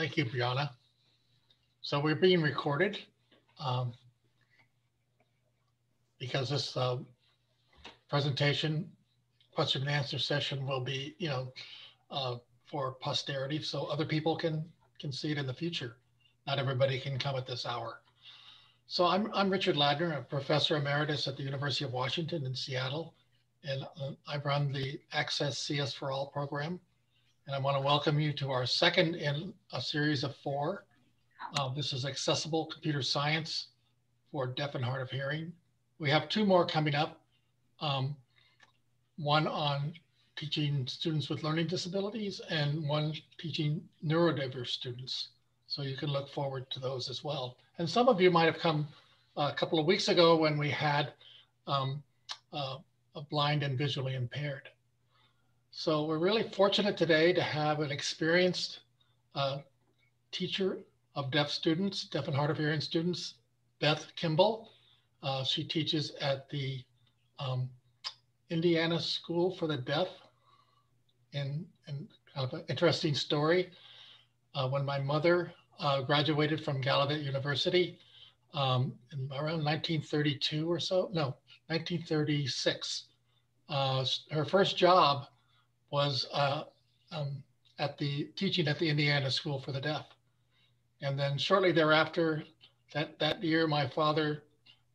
Thank you, Brianna. So we're being recorded um, because this uh, presentation, question and answer session will be, you know, uh, for posterity, so other people can can see it in the future. Not everybody can come at this hour. So I'm I'm Richard Ladner, a professor emeritus at the University of Washington in Seattle, and uh, I run the Access CS for All program and I want to welcome you to our second in a series of four. Uh, this is Accessible Computer Science for Deaf and Hard of Hearing. We have two more coming up. Um, one on teaching students with learning disabilities and one teaching neurodiverse students. So you can look forward to those as well. And some of you might have come a couple of weeks ago when we had um, uh, a blind and visually impaired. So we're really fortunate today to have an experienced uh, teacher of deaf students, deaf and hard of hearing students, Beth Kimball. Uh, she teaches at the um, Indiana School for the Deaf. And, and kind of an interesting story. Uh, when my mother uh, graduated from Gallaudet University um, in around 1932 or so, no, 1936, uh, her first job was uh, um, at the teaching at the Indiana School for the Deaf. And then shortly thereafter, that, that year, my father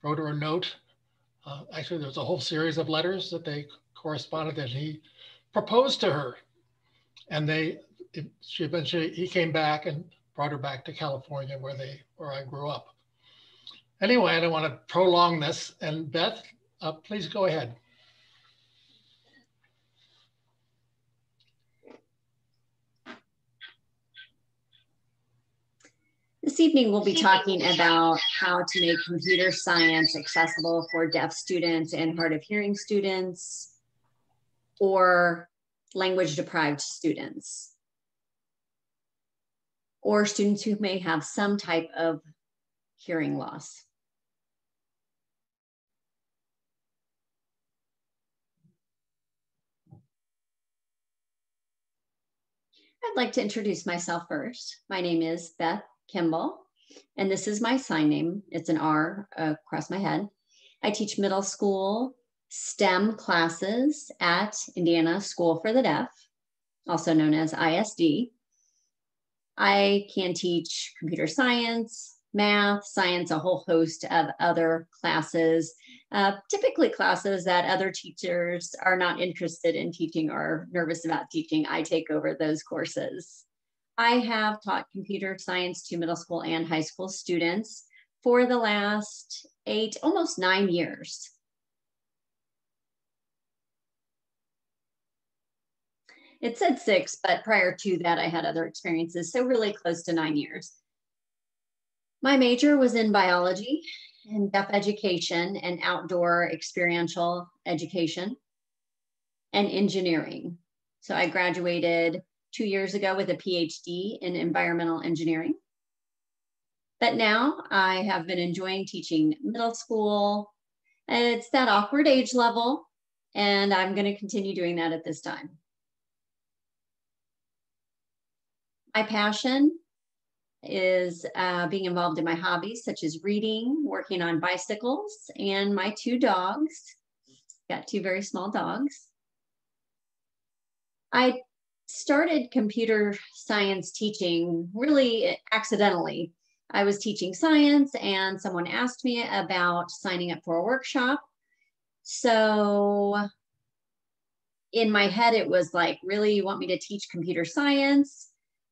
wrote her a note. Uh, actually, there was a whole series of letters that they corresponded that he proposed to her. And they, it, she eventually, he came back and brought her back to California where they, where I grew up. Anyway, I don't want to prolong this. And Beth, uh, please go ahead. This evening, we'll be talking about how to make computer science accessible for deaf students and hard of hearing students or language deprived students or students who may have some type of hearing loss. I'd like to introduce myself first. My name is Beth Kimball, and this is my sign name. It's an R across my head. I teach middle school STEM classes at Indiana School for the Deaf, also known as ISD. I can teach computer science, math, science, a whole host of other classes, uh, typically classes that other teachers are not interested in teaching or nervous about teaching. I take over those courses. I have taught computer science to middle school and high school students for the last eight, almost nine years. It said six, but prior to that, I had other experiences, so really close to nine years. My major was in biology and deaf education and outdoor experiential education and engineering. So I graduated two years ago with a PhD in environmental engineering. But now I have been enjoying teaching middle school. It's that awkward age level, and I'm going to continue doing that at this time. My passion is uh, being involved in my hobbies, such as reading, working on bicycles, and my two dogs. Got two very small dogs. I started computer science teaching really accidentally. I was teaching science and someone asked me about signing up for a workshop. So in my head, it was like, really, you want me to teach computer science?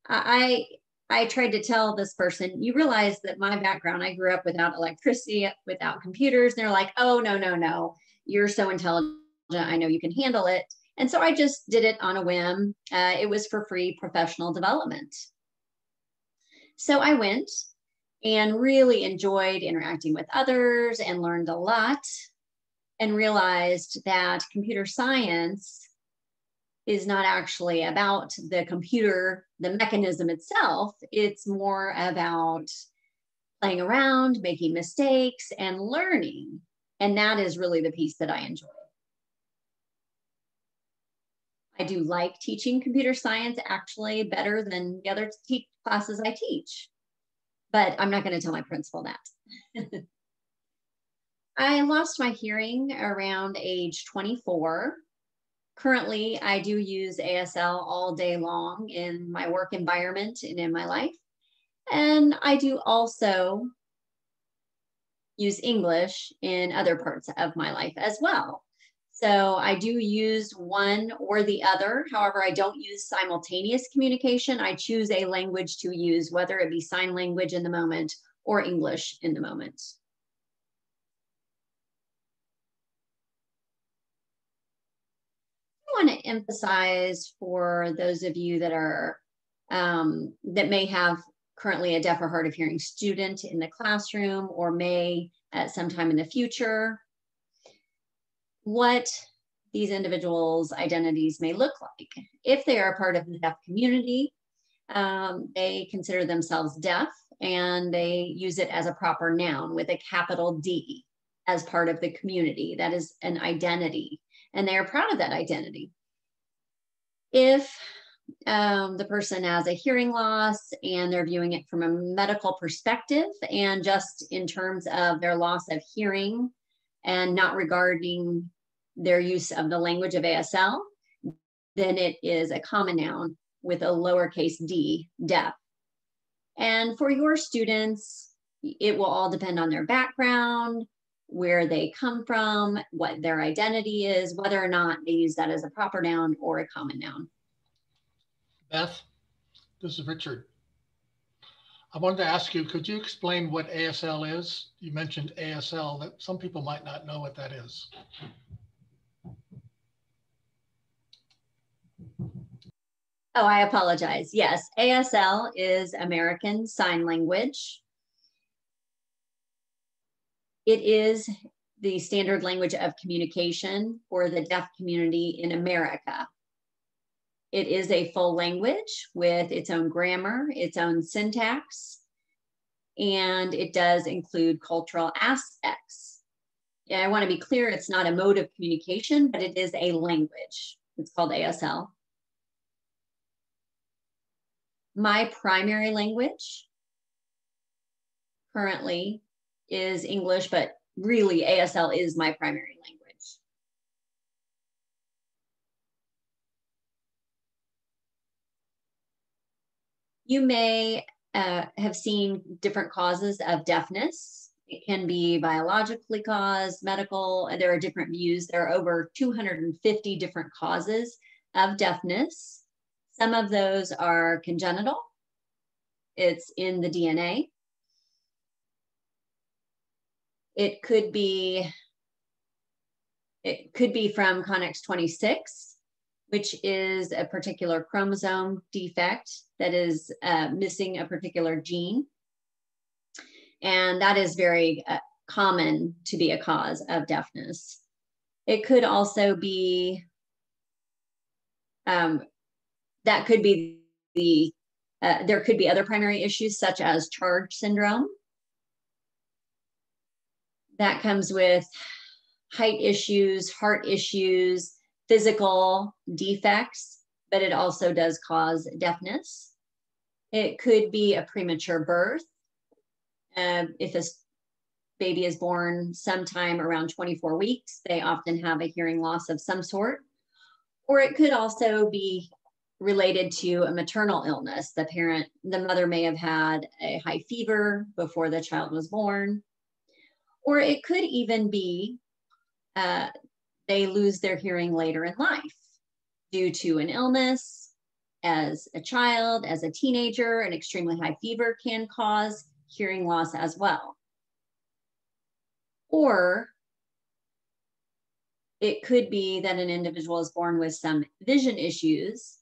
I I tried to tell this person, you realize that my background, I grew up without electricity, without computers. And they're like, oh, no, no, no. You're so intelligent. I know you can handle it. And so I just did it on a whim. Uh, it was for free professional development. So I went and really enjoyed interacting with others and learned a lot and realized that computer science is not actually about the computer, the mechanism itself. It's more about playing around, making mistakes, and learning. And that is really the piece that I enjoy. I do like teaching computer science actually better than the other te- classes I teach, but I'm not going to tell my principal that. I lost my hearing around age 24. Currently, I do use ASL all day long in my work environment and in my life. And I do also use English in other parts of my life as well. So I do use one or the other. However, I don't use simultaneous communication. I choose a language to use, whether it be sign language in the moment or English in the moment. I want to emphasize for those of you that are um, that may have currently a deaf or hard of hearing student in the classroom or may at some time in the future what these individuals' identities may look like. If they are part of the deaf community, um, they consider themselves deaf and they use it as a proper noun with a capital D as part of the community. That is an identity, and they are proud of that identity. If um, the person has a hearing loss and they're viewing it from a medical perspective and just in terms of their loss of hearing and not regarding their use of the language of ASL, then it is a common noun with a lowercase d, deaf. And for your students, it will all depend on their background, where they come from, what their identity is, whether or not they use that as a proper noun or a common noun. Beth, this is Richard. I wanted to ask you, could you explain what ASL is? You mentioned ASL, that some people might not know what that is. Oh, I apologize. Yes, ASL is American Sign Language. It is the standard language of communication for the deaf community in America. It is a full language with its own grammar, its own syntax, and it does include cultural aspects. Yeah, I want to be clear, it's not a mode of communication, but it is a language. It's called ASL my primary language currently is English, but really ASL is my primary language. You may uh, have seen different causes of deafness. It can be biologically caused, medical, and there are different views. There are over 250 different causes of deafness. Some of those are congenital. It's in the DNA. It could be, it could be from Connexin 26, which is a particular chromosome defect that is uh, missing a particular gene. And that is very uh, common to be a cause of deafness. It could also be um, that could be the, uh, there could be other primary issues such as CHARGE syndrome. That comes with height issues, heart issues, physical defects, but it also does cause deafness. It could be a premature birth. Uh, if a baby is born sometime around 24 weeks, they often have a hearing loss of some sort. Or it could also be related to a maternal illness. The parent, the mother may have had a high fever before the child was born, or it could even be uh, they lose their hearing later in life due to an illness. As a child, as a teenager, an extremely high fever can cause hearing loss as well. Or it could be that an individual is born with some vision issues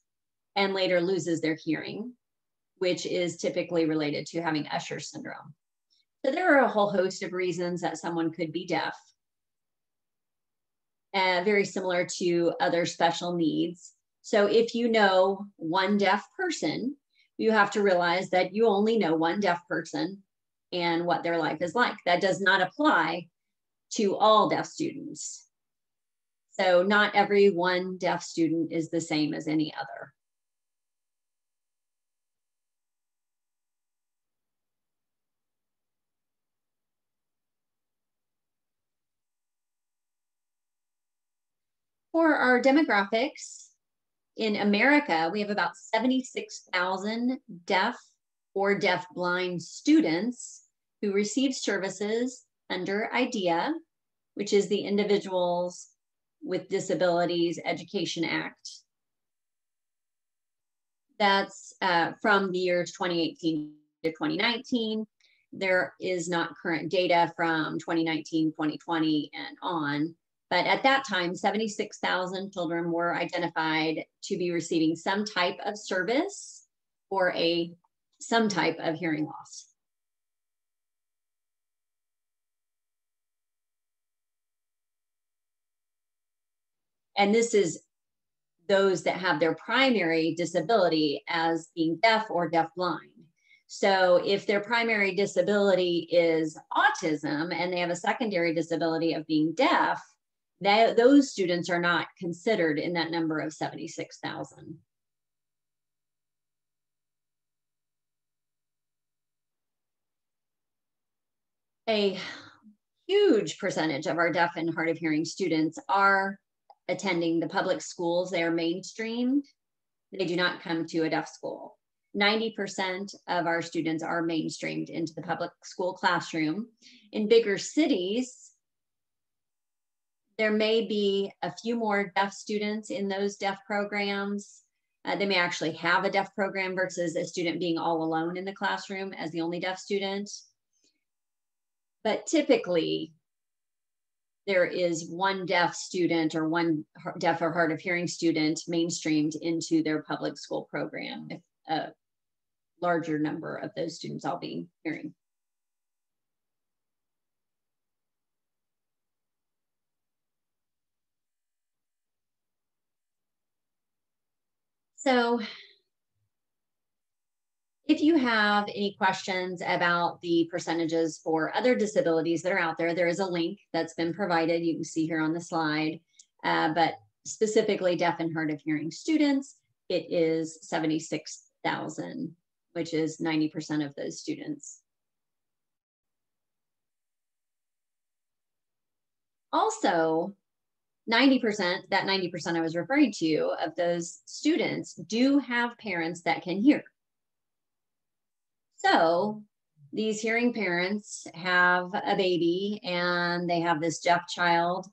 and later loses their hearing, which is typically related to having Usher syndrome. So there are a whole host of reasons that someone could be deaf. Uh, very similar to other special needs. So if you know one deaf person, you have to realize that you only know one deaf person and what their life is like. That does not apply to all deaf students. So not every one deaf student is the same as any other. For our demographics, in America, we have about 76,000 deaf or deaf-blind students who receive services under IDEA, which is the Individuals with Disabilities Education Act. That's uh, from the years 2018 to 2019. There is not current data from 2019, 2020, and on. But at that time, 76,000 children were identified to be receiving some type of service or a some type of hearing loss. And this is those that have their primary disability as being deaf or deafblind. So if their primary disability is autism and they have a secondary disability of being deaf, that, those students are not considered in that number of 76,000. A huge percentage of our deaf and hard of hearing students are attending the public schools. They are mainstreamed. They do not come to a deaf school. 90% of our students are mainstreamed into the public school classroom. In bigger cities, there may be a few more deaf students in those deaf programs. Uh, they may actually have a deaf program versus a student being all alone in the classroom as the only deaf student. But typically, there is one deaf student or one deaf or hard of hearing student mainstreamed into their public school program, if a larger number of those students all being hearing. So if you have any questions about the percentages for other disabilities that are out there, there is a link that's been provided. You can see here on the slide, uh, but specifically deaf and hard of hearing students, it is 76,000, which is 90% of those students. Also, 90%, that 90% I was referring to of those students do have parents that can hear. So these hearing parents have a baby and they have this deaf child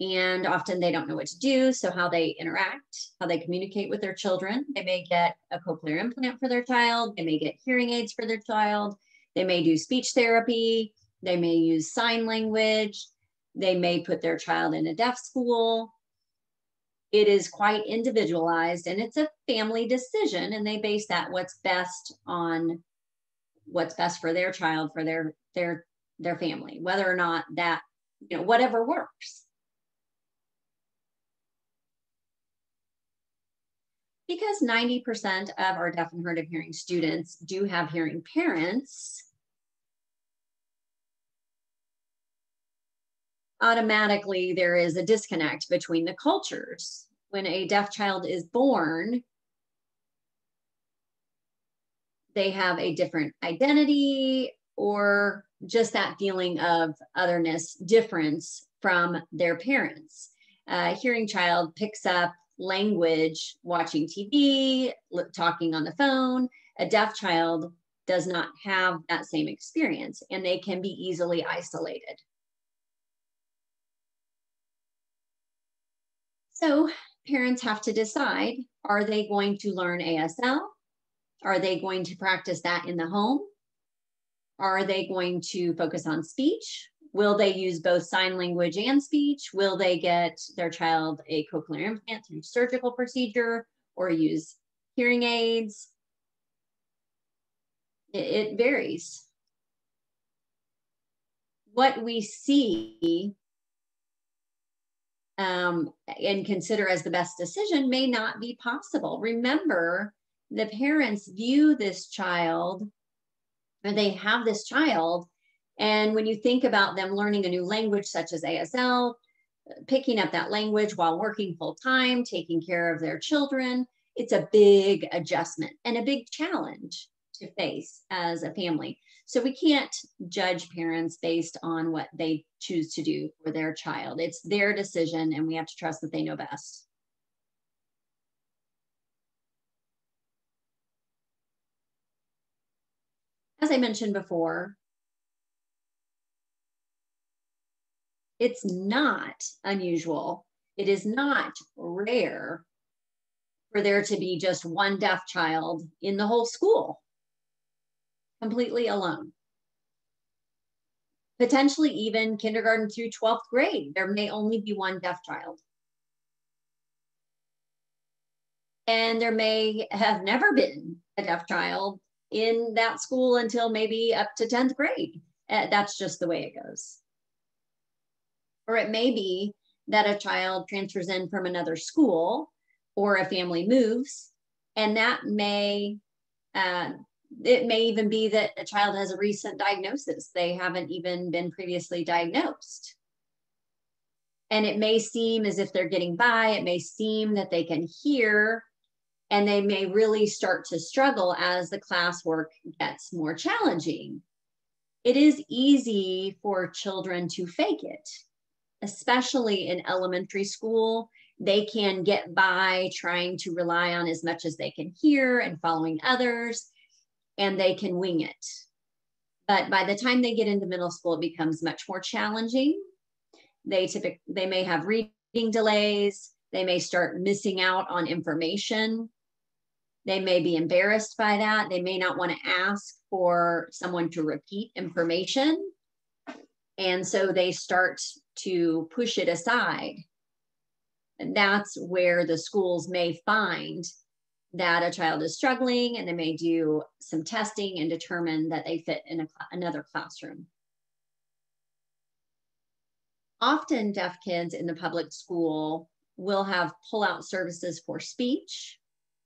and often they don't know what to do. So how they interact, how they communicate with their children. They may get a cochlear implant for their child. They may get hearing aids for their child. They may do speech therapy. They may use sign language. They may put their child in a deaf school. It is quite individualized and it's a family decision and they base that what's best on what's best for their child for their their their family whether or not that you know whatever works because 90% of our deaf and hard of hearing students do have hearing parents automatically there is a disconnect between the cultures when a deaf child is born they have a different identity or just that feeling of otherness, difference from their parents. A hearing child picks up language watching TV, talking on the phone. A deaf child does not have that same experience and they can be easily isolated. So parents have to decide, are they going to learn ASL? Are they going to practice that in the home? Are they going to focus on speech? Will they use both sign language and speech? Will they get their child a cochlear implant through surgical procedure or use hearing aids? It, it varies. What we see um, and consider as the best decision may not be possible. Remember, the parents view this child and they have this child and when you think about them learning a new language such as asl picking up that language while working full time, taking care of their children. It's a big adjustment and a big challenge to face as a family. So we can't judge parents based on what they choose to do for their child. It's their decision, and we have to trust that they know best. As I mentioned before, it's not unusual. It is not rare for there to be just one deaf child in the whole school completely alone. Potentially even kindergarten through 12th grade, there may only be one deaf child. And there may have never been a deaf child in that school until maybe up to 10th grade. Uh, that's just the way it goes. Or it may be that a child transfers in from another school or a family moves, and that may uh, it may even be that a child has a recent diagnosis. They haven't even been previously diagnosed. And it may seem as if they're getting by, it may seem that they can hear, and they may really start to struggle as the classwork gets more challenging. It is easy for children to fake it, especially in elementary school. They can get by trying to rely on as much as they can hear and following others and they can wing it. But by the time they get into middle school, it becomes much more challenging. They typically they may have reading delays. They may start missing out on information. They may be embarrassed by that. They may not want to ask for someone to repeat information. And so they start to push it aside. And that's where the schools may find that a child is struggling and they may do some testing and determine that they fit in a, another classroom. Often deaf kids in the public school will have pull-out services for speech.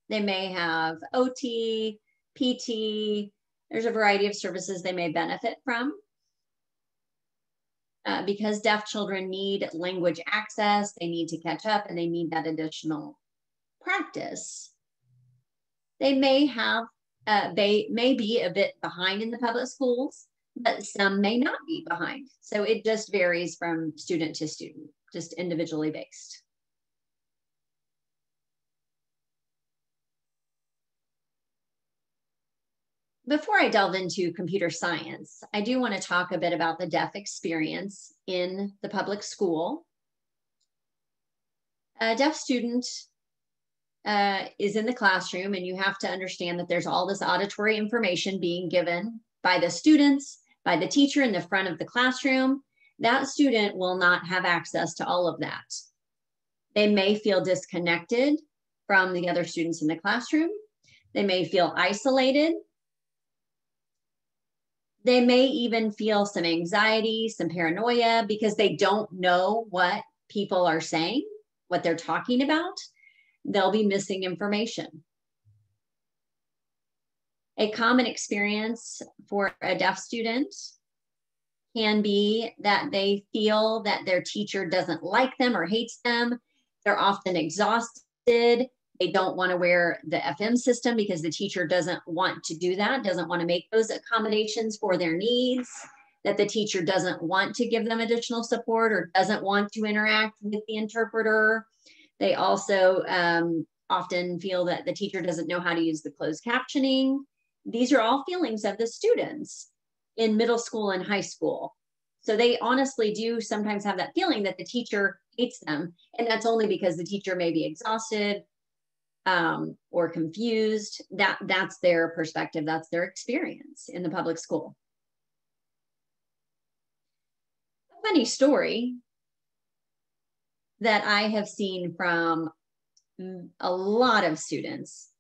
They may have OT, PT, there's a variety of services they may benefit from. Uh, because deaf children need language access, they need to catch up and they need that additional practice they may have, uh, they may be a bit behind in the public schools, but some may not be behind. So it just varies from student to student, just individually based. Before I delve into computer science, I do want to talk a bit about the deaf experience in the public school. A deaf student uh, is in the classroom and you have to understand that there's all this auditory information being given by the students, by the teacher in the front of the classroom, that student will not have access to all of that. They may feel disconnected from the other students in the classroom. They may feel isolated. They may even feel some anxiety, some paranoia because they don't know what people are saying, what they're talking about they'll be missing information. A common experience for a deaf student can be that they feel that their teacher doesn't like them or hates them. They're often exhausted. They don't want to wear the FM system because the teacher doesn't want to do that, doesn't want to make those accommodations for their needs, that the teacher doesn't want to give them additional support or doesn't want to interact with the interpreter they also um, often feel that the teacher doesn't know how to use the closed captioning. These are all feelings of the students in middle school and high school. So they honestly do sometimes have that feeling that the teacher hates them. And that's only because the teacher may be exhausted um, or confused. That, that's their perspective, that's their experience in the public school. A funny story that I have seen from a lot of students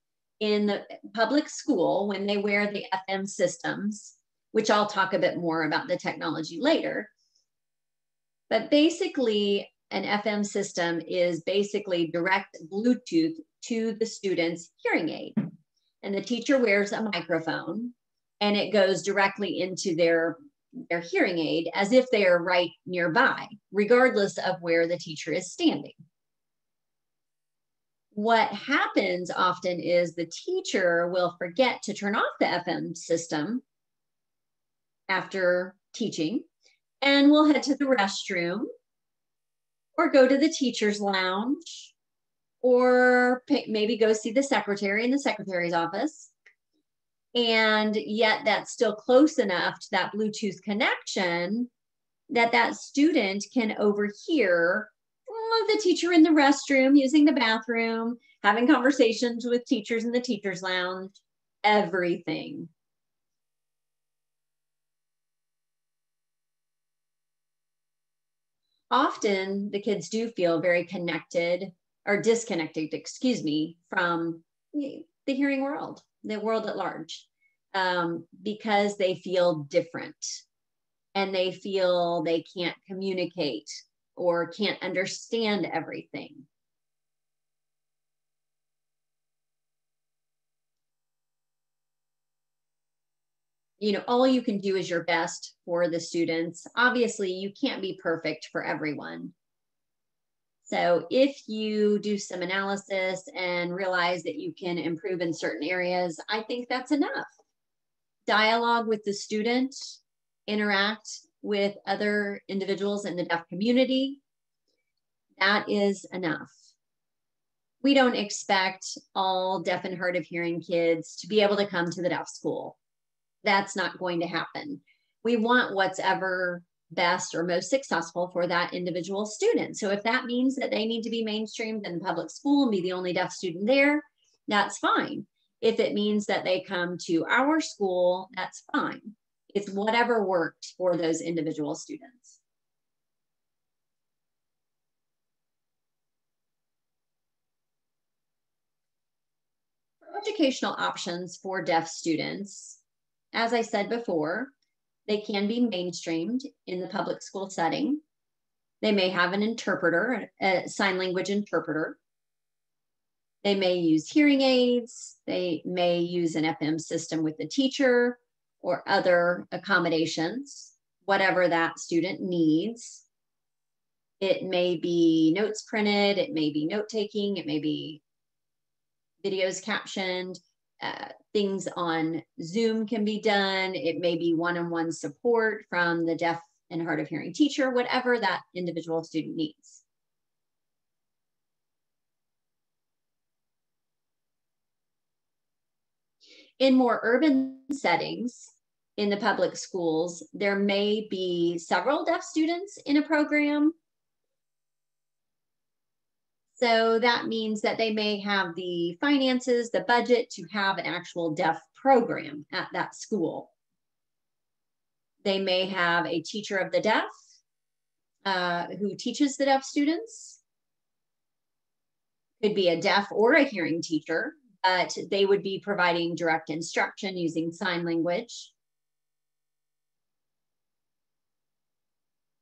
in the public school when they wear the FM systems, which I'll talk a bit more about the technology later. But basically, an FM system is basically direct Bluetooth to the student's hearing aid. And the teacher wears a microphone and it goes directly into their their hearing aid as if they are right nearby, regardless of where the teacher is standing. What happens often is the teacher will forget to turn off the FM system after teaching and we'll head to the restroom or go to the teacher's lounge or maybe go see the secretary in the secretary's office and yet that's still close enough to that bluetooth connection that that student can overhear mm, the teacher in the restroom using the bathroom having conversations with teachers in the teachers lounge everything. Often the kids do feel very connected or disconnected excuse me from the hearing world the world at large um, because they feel different and they feel they can't communicate or can't understand everything. You know, all you can do is your best for the students. Obviously, you can't be perfect for everyone. So if you do some analysis and realize that you can improve in certain areas, I think that's enough. Dialogue with the student, interact with other individuals in the deaf community, that is enough. We don't expect all deaf and hard of hearing kids to be able to come to the deaf school. That's not going to happen. We want what's ever best or most successful for that individual student. So if that means that they need to be mainstreamed in the public school and be the only deaf student there, that's fine. If it means that they come to our school, that's fine. It's whatever worked for those individual students. Educational options for deaf students, as I said before, they can be mainstreamed in the public school setting. They may have an interpreter, a sign language interpreter. They may use hearing aids. They may use an FM system with the teacher or other accommodations, whatever that student needs. It may be notes printed, it may be note taking, it may be videos captioned, uh, things on Zoom can be done. It may be one-on-one support from the deaf and hard of hearing teacher, whatever that individual student needs. In more urban settings, in the public schools, there may be several deaf students in a program so that means that they may have the finances, the budget to have an actual deaf program at that school. They may have a teacher of the deaf uh, who teaches the deaf students. Could be a deaf or a hearing teacher, but they would be providing direct instruction using sign language.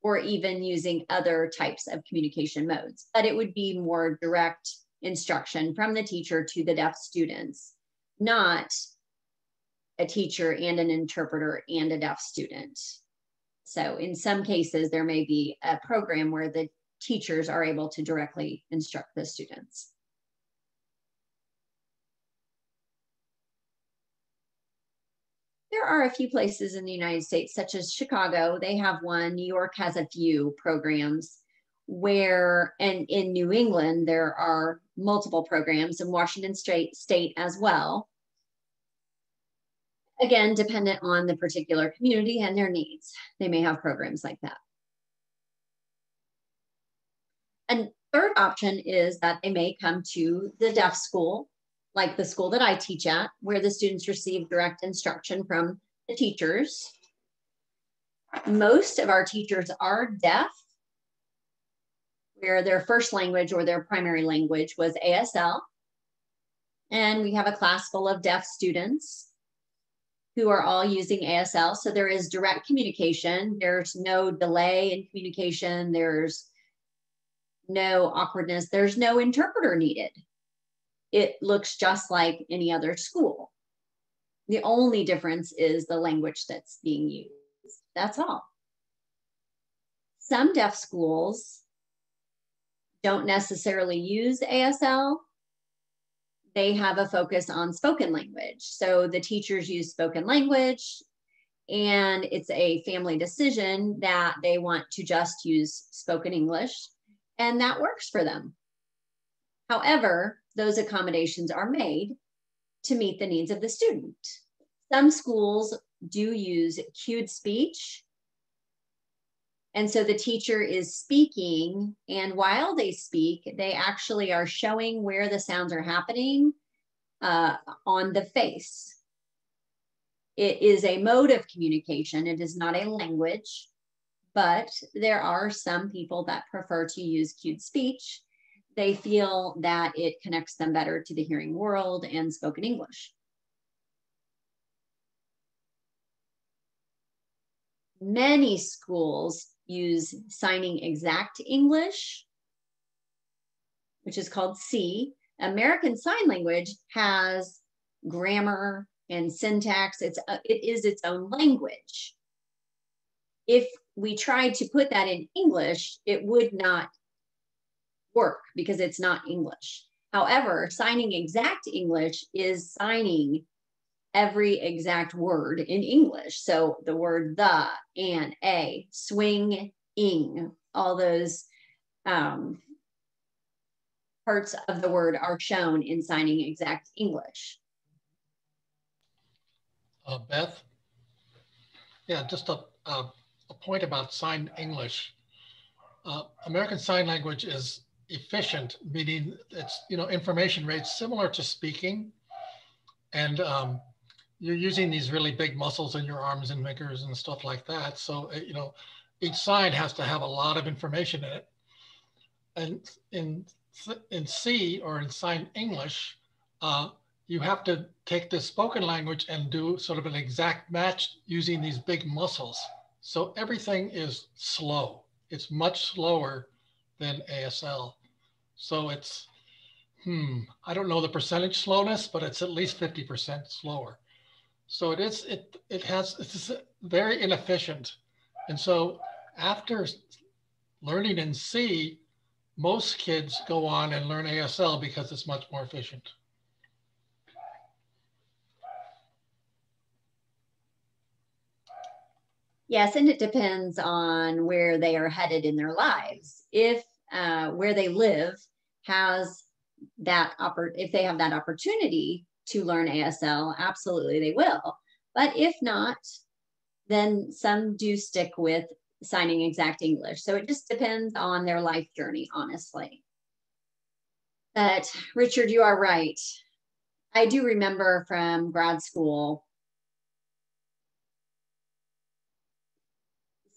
Or even using other types of communication modes. But it would be more direct instruction from the teacher to the deaf students, not a teacher and an interpreter and a deaf student. So in some cases, there may be a program where the teachers are able to directly instruct the students. There are a few places in the United States, such as Chicago, they have one. New York has a few programs where, and in New England, there are multiple programs, in Washington State, State as well. Again, dependent on the particular community and their needs. They may have programs like that. And third option is that they may come to the deaf school like the school that I teach at, where the students receive direct instruction from the teachers. Most of our teachers are deaf, where their first language or their primary language was ASL. And we have a class full of deaf students who are all using ASL. So there is direct communication. There's no delay in communication. There's no awkwardness. There's no interpreter needed it looks just like any other school. The only difference is the language that's being used. That's all. Some deaf schools don't necessarily use ASL. They have a focus on spoken language. So the teachers use spoken language, and it's a family decision that they want to just use spoken English, and that works for them. However, those accommodations are made to meet the needs of the student. Some schools do use cued speech. And so the teacher is speaking, and while they speak, they actually are showing where the sounds are happening uh, on the face. It is a mode of communication, it is not a language, but there are some people that prefer to use cued speech. They feel that it connects them better to the hearing world and spoken English. Many schools use signing exact English, which is called SEE. American Sign Language has grammar and syntax. It's a, it is its own language. If we tried to put that in English, it would not work because it's not English. However, signing exact English is signing every exact word in English. So the word the, and, a, swing, ing, all those um, parts of the word are shown in signing exact English. Uh, Beth? Yeah, just a, a, a, point about sign English. Uh, American Sign Language is efficient, meaning it's, you know, information rates similar to speaking. And um, you're using these really big muscles in your arms and fingers and stuff like that. So, uh, you know, each sign has to have a lot of information in it. And in, in SEE or in sign English, uh, you have to take the spoken language and do sort of an exact match using these big muscles. So everything is slow. It's much slower than ASL. So it's, hmm, I don't know the percentage slowness, but it's at least 50% slower. So it is, it, it has, it's very inefficient. And so after learning in SEE, most kids go on and learn ASL because it's much more efficient. Yes, and it depends on where they are headed in their lives. If uh, where they live has that oppor- if they have that opportunity to learn ASL, absolutely they will. But if not, then some do stick with signing exact English. So it just depends on their life journey, honestly. But Richard, you are right. I do remember from grad school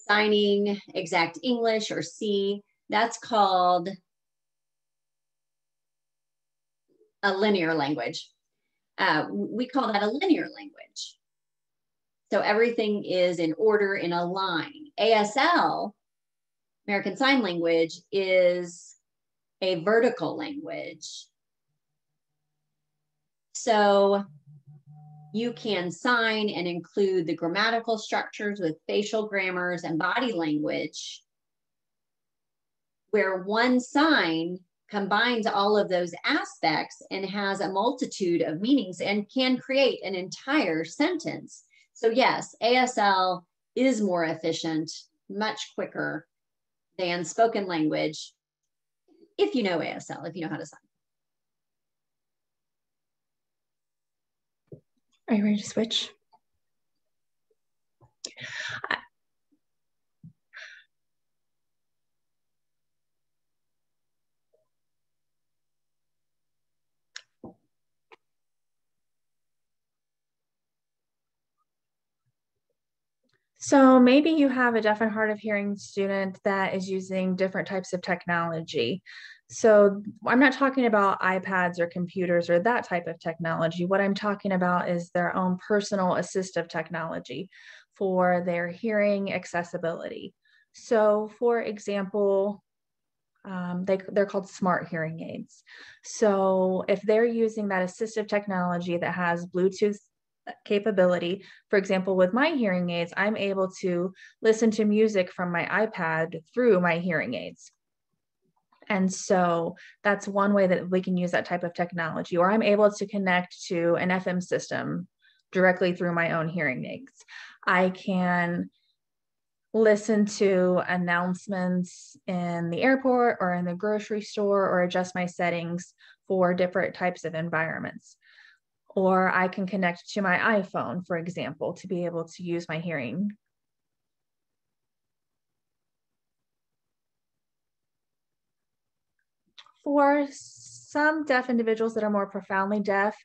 signing exact English or SEE, that's called a linear language. Uh, we call that a linear language. So everything is in order in a line. ASL, American Sign Language, is a vertical language. So you can sign and include the grammatical structures with facial grammars and body language, where one sign combines all of those aspects and has a multitude of meanings and can create an entire sentence. So, yes, ASL is more efficient, much quicker than spoken language if you know ASL, if you know how to sign. Are you ready to switch? So maybe you have a deaf and hard of hearing student that is using different types of technology. So I'm not talking about iPads or computers or that type of technology. What I'm talking about is their own personal assistive technology for their hearing accessibility. So for example, um, they, they're called smart hearing aids. So if they're using that assistive technology that has Bluetooth capability. For example, with my hearing aids, I'm able to listen to music from my iPad through my hearing aids. And so that's one way that we can use that type of technology, or I'm able to connect to an FM system directly through my own hearing aids. I can listen to announcements in the airport or in the grocery store or adjust my settings for different types of environments. Or I can connect to my iPhone, for example, to be able to use my hearing. For some deaf individuals that are more profoundly deaf,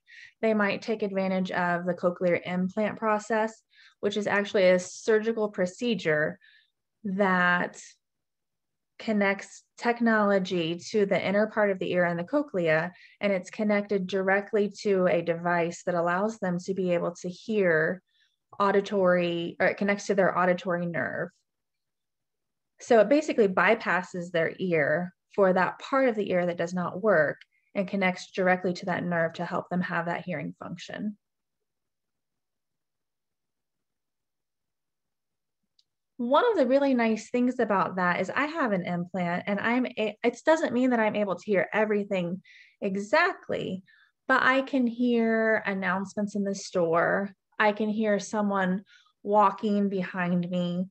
they might take advantage of the cochlear implant process, which is actually a surgical procedure that connects technology to the inner part of the ear and the cochlea, and it's connected directly to a device that allows them to be able to hear auditory, or it connects to their auditory nerve. So it basically bypasses their ear for that part of the ear that does not work and connects directly to that nerve to help them have that hearing function. One of the really nice things about that is I have an implant and I'm it doesn't mean that I'm able to hear everything exactly, but I can hear announcements in the store. I can hear someone walking behind me.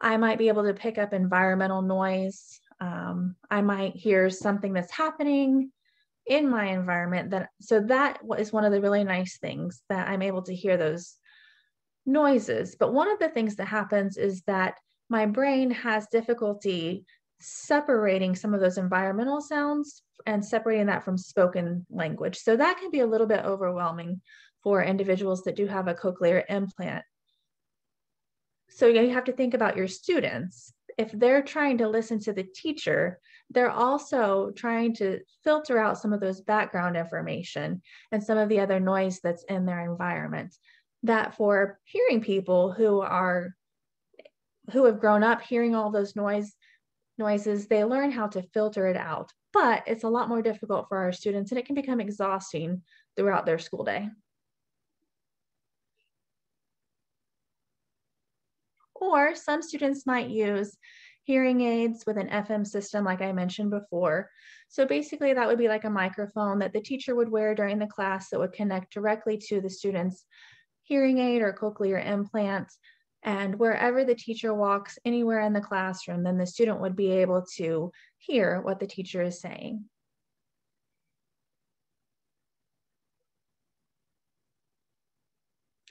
I might be able to pick up environmental noise. Um, I might hear something that's happening in my environment that so that is one of the really nice things that I'm able to hear those noises. But one of the things that happens is that my brain has difficulty separating some of those environmental sounds and separating that from spoken language. So that can be a little bit overwhelming for individuals that do have a cochlear implant. So you have to think about your students. If they're trying to listen to the teacher, they're also trying to filter out some of those background information and some of the other noise that's in their environment that for hearing people who are who have grown up hearing all those noise noises they learn how to filter it out but it's a lot more difficult for our students and it can become exhausting throughout their school day or some students might use hearing aids with an FM system, like I mentioned before. So basically, that would be like a microphone that the teacher would wear during the class that would connect directly to the student's hearing aid or cochlear implant. And wherever the teacher walks anywhere in the classroom, then the student would be able to hear what the teacher is saying.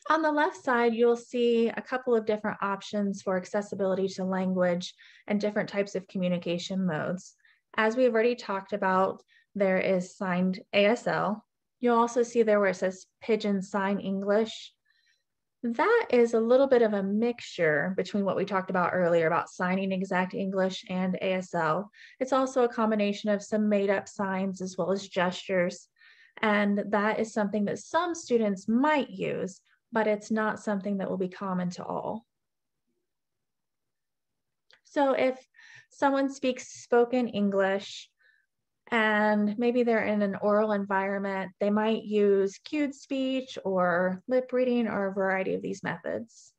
On the left side, you'll see a couple of different options for accessibility to language and different types of communication modes. As we've already talked about, there is signed ASL. You'll also see there where it says Pidgin Sign English that is a little bit of a mixture between what we talked about earlier about signing exact English and ASL. It's also a combination of some made up signs as well as gestures. And that is something that some students might use, but it's not something that will be common to all. So if someone speaks spoken English, and maybe they're in an oral environment, they might use cued speech or lip reading or a variety of these methods.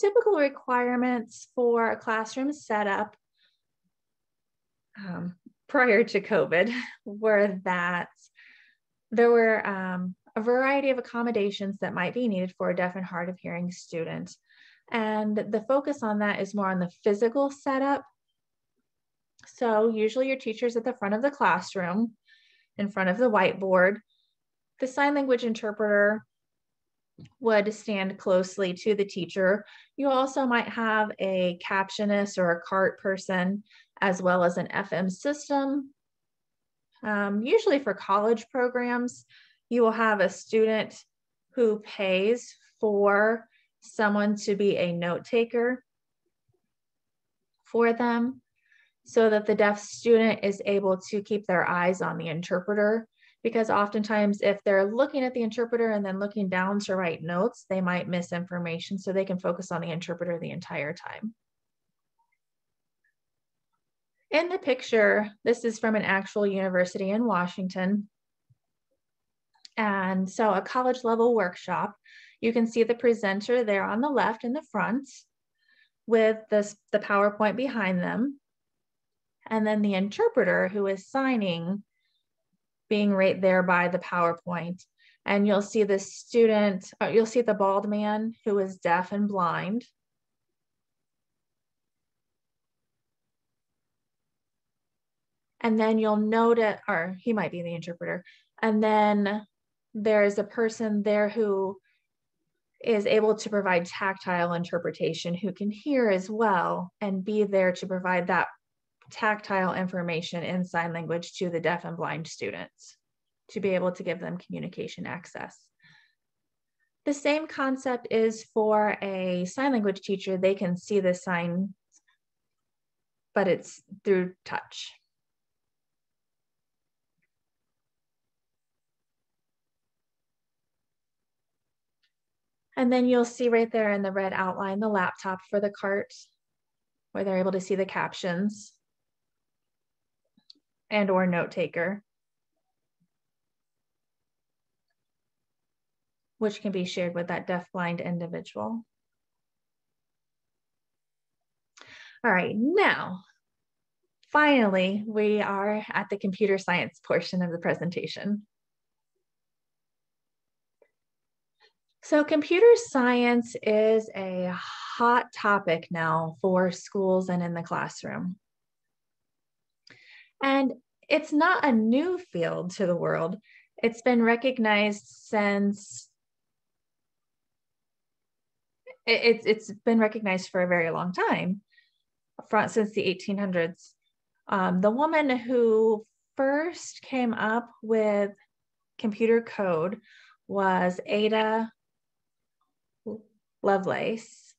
Typical requirements for a classroom setup um, prior to COVID were that there were um, a variety of accommodations that might be needed for a deaf and hard of hearing student. And the focus on that is more on the physical setup. So usually your teacher's at the front of the classroom, in front of the whiteboard. The sign language interpreter would stand closely to the teacher. You also might have a captionist or a CART person, as well as an FM system. Um, usually for college programs, you will have a student who pays for someone to be a note taker for them so that the deaf student is able to keep their eyes on the interpreter because oftentimes if they're looking at the interpreter and then looking down to write notes they might miss information so they can focus on the interpreter the entire time In the picture, this is from an actual university in Washington. And so a college level workshop, you can see the presenter there on the left in the front with this, the PowerPoint behind them. And then the interpreter who is signing being right there by the PowerPoint. And you'll see the student, uh, you'll see the bald man who is deaf and blind. And then you'll note it, or he might be the interpreter. And then there's a person there who is able to provide tactile interpretation who can hear as well and be there to provide that tactile information in sign language to the deaf and blind students to be able to give them communication access. The same concept is for a sign language teacher. They can see the sign, but it's through touch. And then you'll see right there in the red outline, the laptop for the CART, where they're able to see the captions and or note taker, which can be shared with that deaf-blind individual. All right, now, finally, we are at the computer science portion of the presentation. So computer science is a hot topic now for schools and in the classroom. And it's not a new field to the world. It's been recognized since it's it's been recognized for a very long time, from since the 1800s. Um, the woman who first came up with computer code was Ada Lovelace.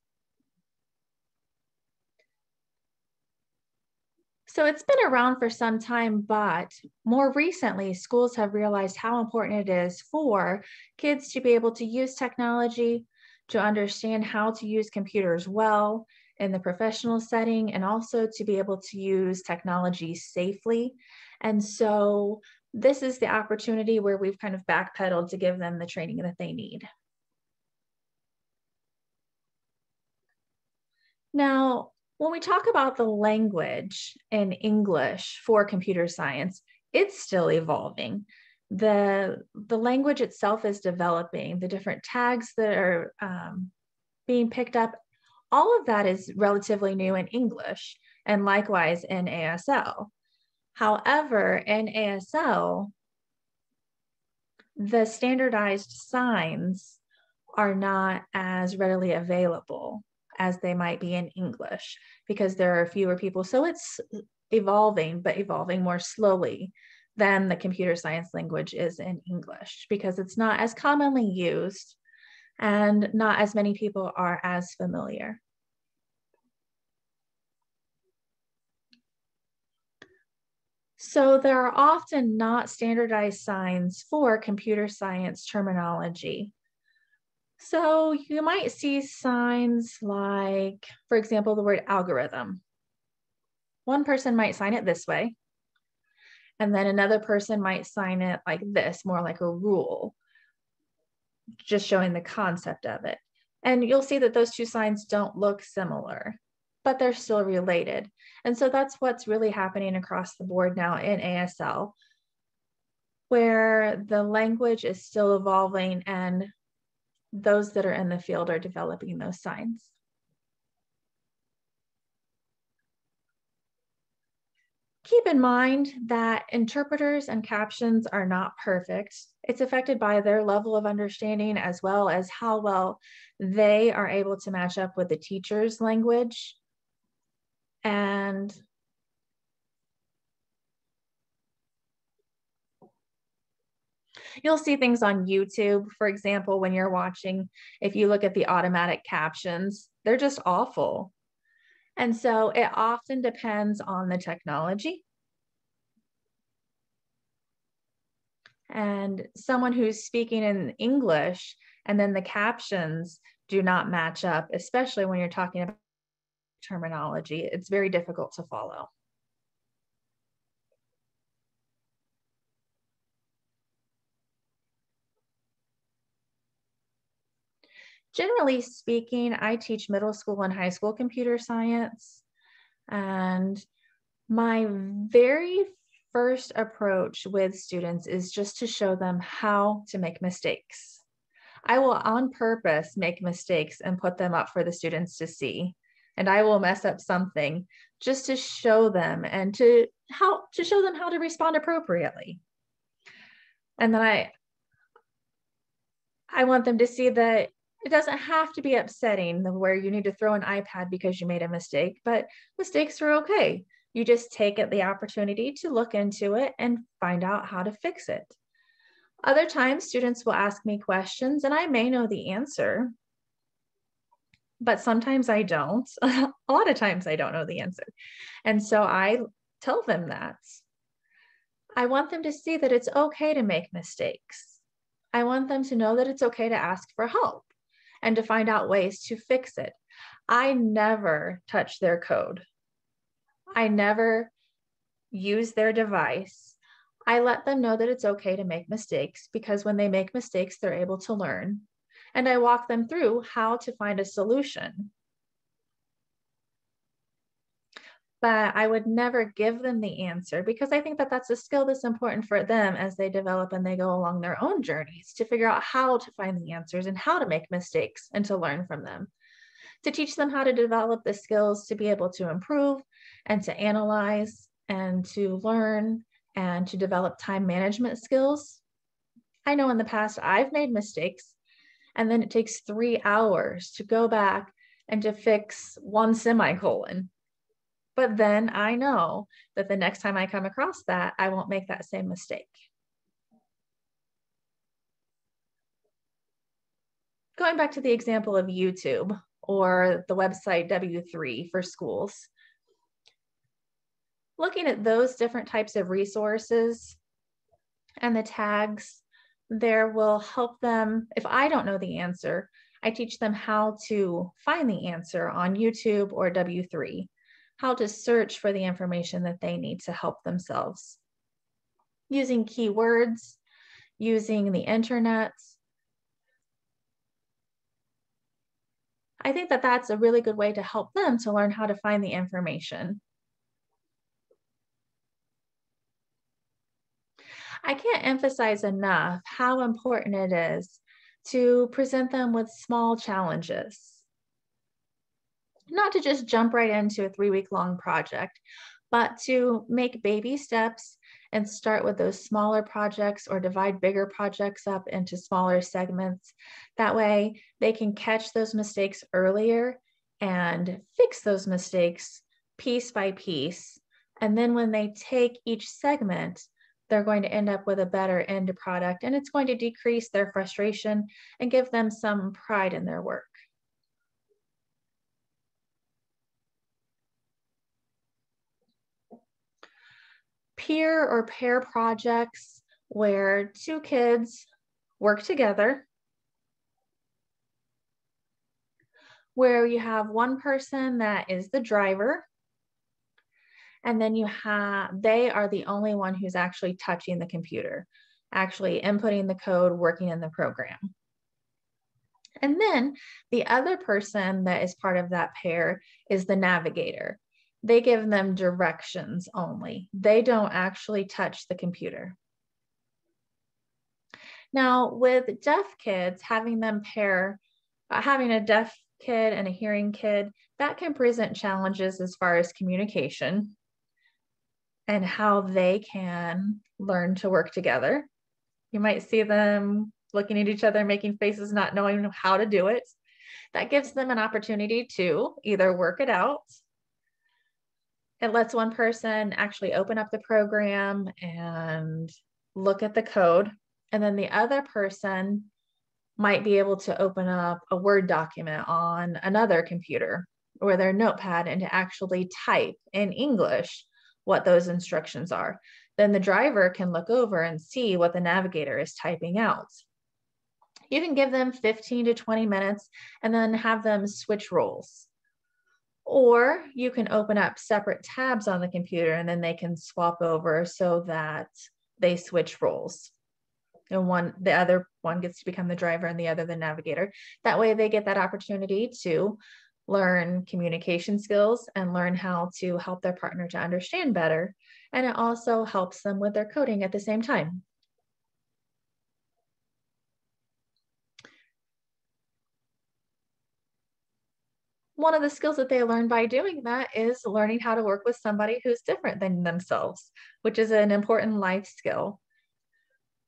So it's been around for some time, but more recently, schools have realized how important it is for kids to be able to use technology, to understand how to use computers well in the professional setting, and also to be able to use technology safely. And so this is the opportunity where we've kind of backpedaled to give them the training that they need. Now, when we talk about the language in English for computer science, it's still evolving. The, the language itself is developing, the different tags that are um, being picked up, all of that is relatively new in English and likewise in ASL. However, in ASL, the standardized signs are not as readily available as they might be in English because there are fewer people. So it's evolving, but evolving more slowly than the computer science language is in English because it's not as commonly used and not as many people are as familiar. So there are often not standardized signs for computer science terminology. So you might see signs like, for example, the word algorithm. One person might sign it this way, and then another person might sign it like this, more like a rule, just showing the concept of it. And you'll see that those two signs don't look similar, but they're still related. And so that's what's really happening across the board now in ASL, where the language is still evolving and those that are in the field are developing those signs. Keep in mind that interpreters and captions are not perfect. It's affected by their level of understanding as well as how well they are able to match up with the teacher's language. And You'll see things on YouTube, for example, when you're watching, if you look at the automatic captions, they're just awful. And so it often depends on the technology. And someone who's speaking in English and then the captions do not match up, especially when you're talking about terminology, it's very difficult to follow. Generally speaking, I teach middle school and high school computer science. And my very first approach with students is just to show them how to make mistakes. I will on purpose make mistakes and put them up for the students to see. And I will mess up something just to show them and to how to show them how to respond appropriately. And then I I want them to see that it doesn't have to be upsetting the where you need to throw an iPad because you made a mistake, but mistakes are okay. You just take it the opportunity to look into it and find out how to fix it. Other times, students will ask me questions and I may know the answer, but sometimes I don't. a lot of times I don't know the answer. And so I tell them that. I want them to see that it's okay to make mistakes. I want them to know that it's okay to ask for help and to find out ways to fix it. I never touch their code. I never use their device. I let them know that it's okay to make mistakes because when they make mistakes, they're able to learn. And I walk them through how to find a solution. But I would never give them the answer because I think that that's a skill that's important for them as they develop and they go along their own journeys to figure out how to find the answers and how to make mistakes and to learn from them to teach them how to develop the skills to be able to improve and to analyze and to learn and to develop time management skills. I know in the past I've made mistakes, and then it takes three hours to go back and to fix one semicolon. But then I know that the next time I come across that, I won't make that same mistake. Going back to the example of YouTube, or the website W3 for schools. Looking at those different types of resources and the tags there will help them. If I don't know the answer, I teach them how to find the answer on YouTube or W3, how to search for the information that they need to help themselves. Using keywords, using the internet, I think that that's a really good way to help them to learn how to find the information. I can't emphasize enough how important it is to present them with small challenges. Not to just jump right into a three week long project, but to make baby steps and start with those smaller projects or divide bigger projects up into smaller segments. That way they can catch those mistakes earlier and fix those mistakes piece by piece. And then when they take each segment, they're going to end up with a better end product and it's going to decrease their frustration and give them some pride in their work. Peer or pair projects where two kids work together, where you have one person that is the driver, and then you have, they are the only one who's actually touching the computer, actually inputting the code, working in the program. And then the other person that is part of that pair is the navigator they give them directions only. They don't actually touch the computer. Now, with deaf kids, having them pair, uh, having a deaf kid and a hearing kid, that can present challenges as far as communication and how they can learn to work together. You might see them looking at each other, making faces, not knowing how to do it. That gives them an opportunity to either work it out it lets one person actually open up the program and look at the code. And then the other person might be able to open up a Word document on another computer or their notepad and to actually type in English what those instructions are. Then the driver can look over and see what the navigator is typing out. You can give them 15 to 20 minutes and then have them switch roles. Or you can open up separate tabs on the computer and then they can swap over so that they switch roles. and one the other one gets to become the driver and the other the navigator. That way they get that opportunity to learn communication skills and learn how to help their partner to understand better. And it also helps them with their coding at the same time one of the skills that they learn by doing that is learning how to work with somebody who's different than themselves, which is an important life skill.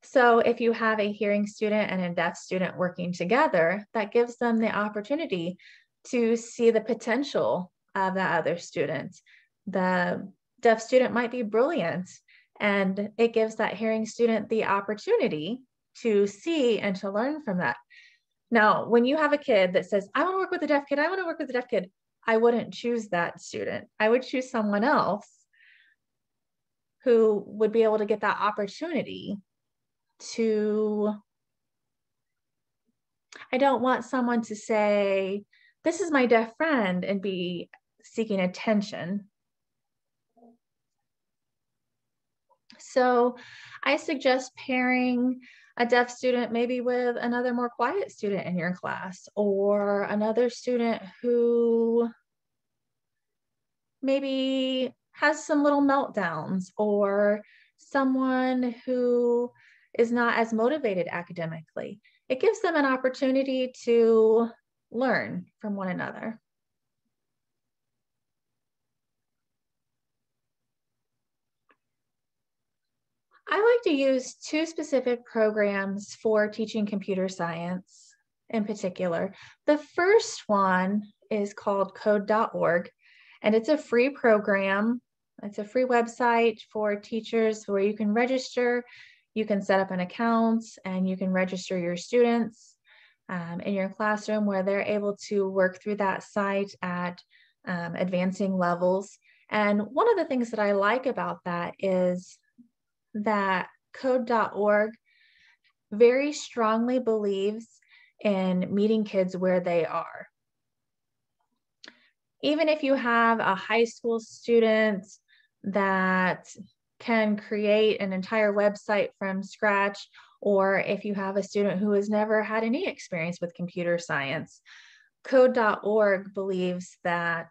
So if you have a hearing student and a deaf student working together, that gives them the opportunity to see the potential of that other student. The deaf student might be brilliant, and it gives that hearing student the opportunity to see and to learn from that. Now, when you have a kid that says, I want to work with a deaf kid, I want to work with a deaf kid, I wouldn't choose that student. I would choose someone else who would be able to get that opportunity to. I don't want someone to say, This is my deaf friend and be seeking attention. So I suggest pairing a deaf student maybe with another more quiet student in your class or another student who maybe has some little meltdowns or someone who is not as motivated academically. It gives them an opportunity to learn from one another. I like to use two specific programs for teaching computer science in particular. The first one is called code.org, and it's a free program. It's a free website for teachers where you can register, you can set up an account, and you can register your students um, in your classroom where they're able to work through that site at um, advancing levels. And one of the things that I like about that is that code.org very strongly believes in meeting kids where they are. Even if you have a high school student that can create an entire website from scratch, or if you have a student who has never had any experience with computer science, code.org believes that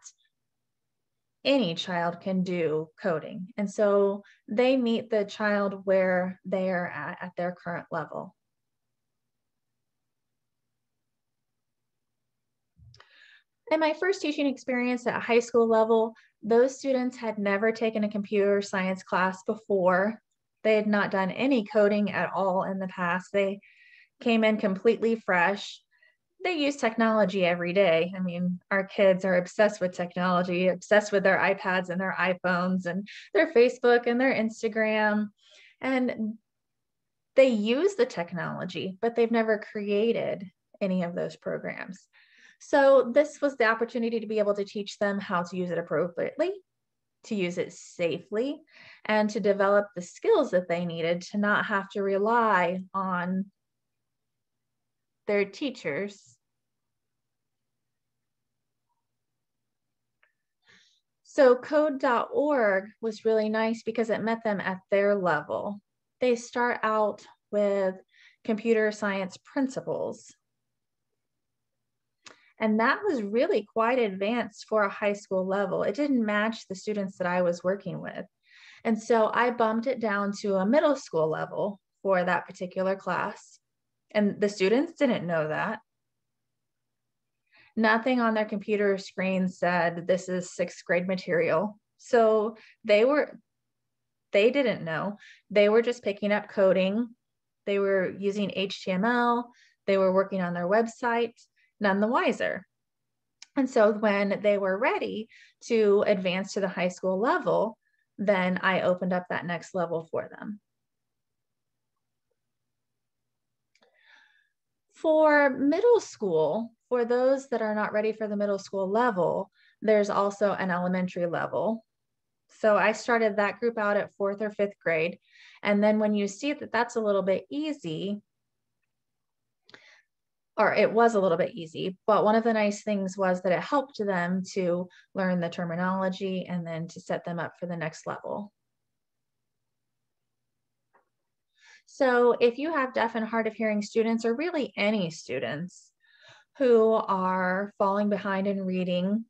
any child can do coding. And so they meet the child where they are at, at their current level. In my first teaching experience at a high school level, those students had never taken a computer science class before. They had not done any coding at all in the past. They came in completely fresh they use technology every day. I mean, our kids are obsessed with technology, obsessed with their iPads and their iPhones and their Facebook and their Instagram. And they use the technology, but they've never created any of those programs. So, this was the opportunity to be able to teach them how to use it appropriately, to use it safely, and to develop the skills that they needed to not have to rely on their teachers. So code.org was really nice because it met them at their level. They start out with computer science principles. And that was really quite advanced for a high school level. It didn't match the students that I was working with. And so I bumped it down to a middle school level for that particular class. And the students didn't know that. Nothing on their computer screen said this is sixth grade material. So they were, they didn't know. They were just picking up coding. They were using HTML. They were working on their website, none the wiser. And so when they were ready to advance to the high school level, then I opened up that next level for them. For middle school, for those that are not ready for the middle school level, there's also an elementary level. So I started that group out at fourth or fifth grade. And then when you see that that's a little bit easy, or it was a little bit easy, but one of the nice things was that it helped them to learn the terminology and then to set them up for the next level. So if you have deaf and hard of hearing students, or really any students who are falling behind in reading,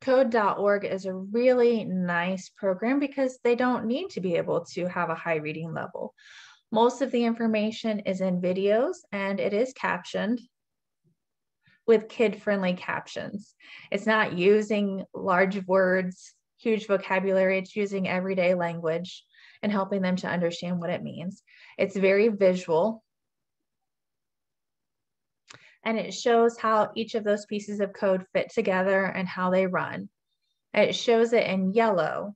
code.org is a really nice program because they don't need to be able to have a high reading level. Most of the information is in videos and it is captioned with kid friendly captions. It's not using large words, huge vocabulary, it's using everyday language and helping them to understand what it means. It's very visual. And it shows how each of those pieces of code fit together and how they run. It shows it in yellow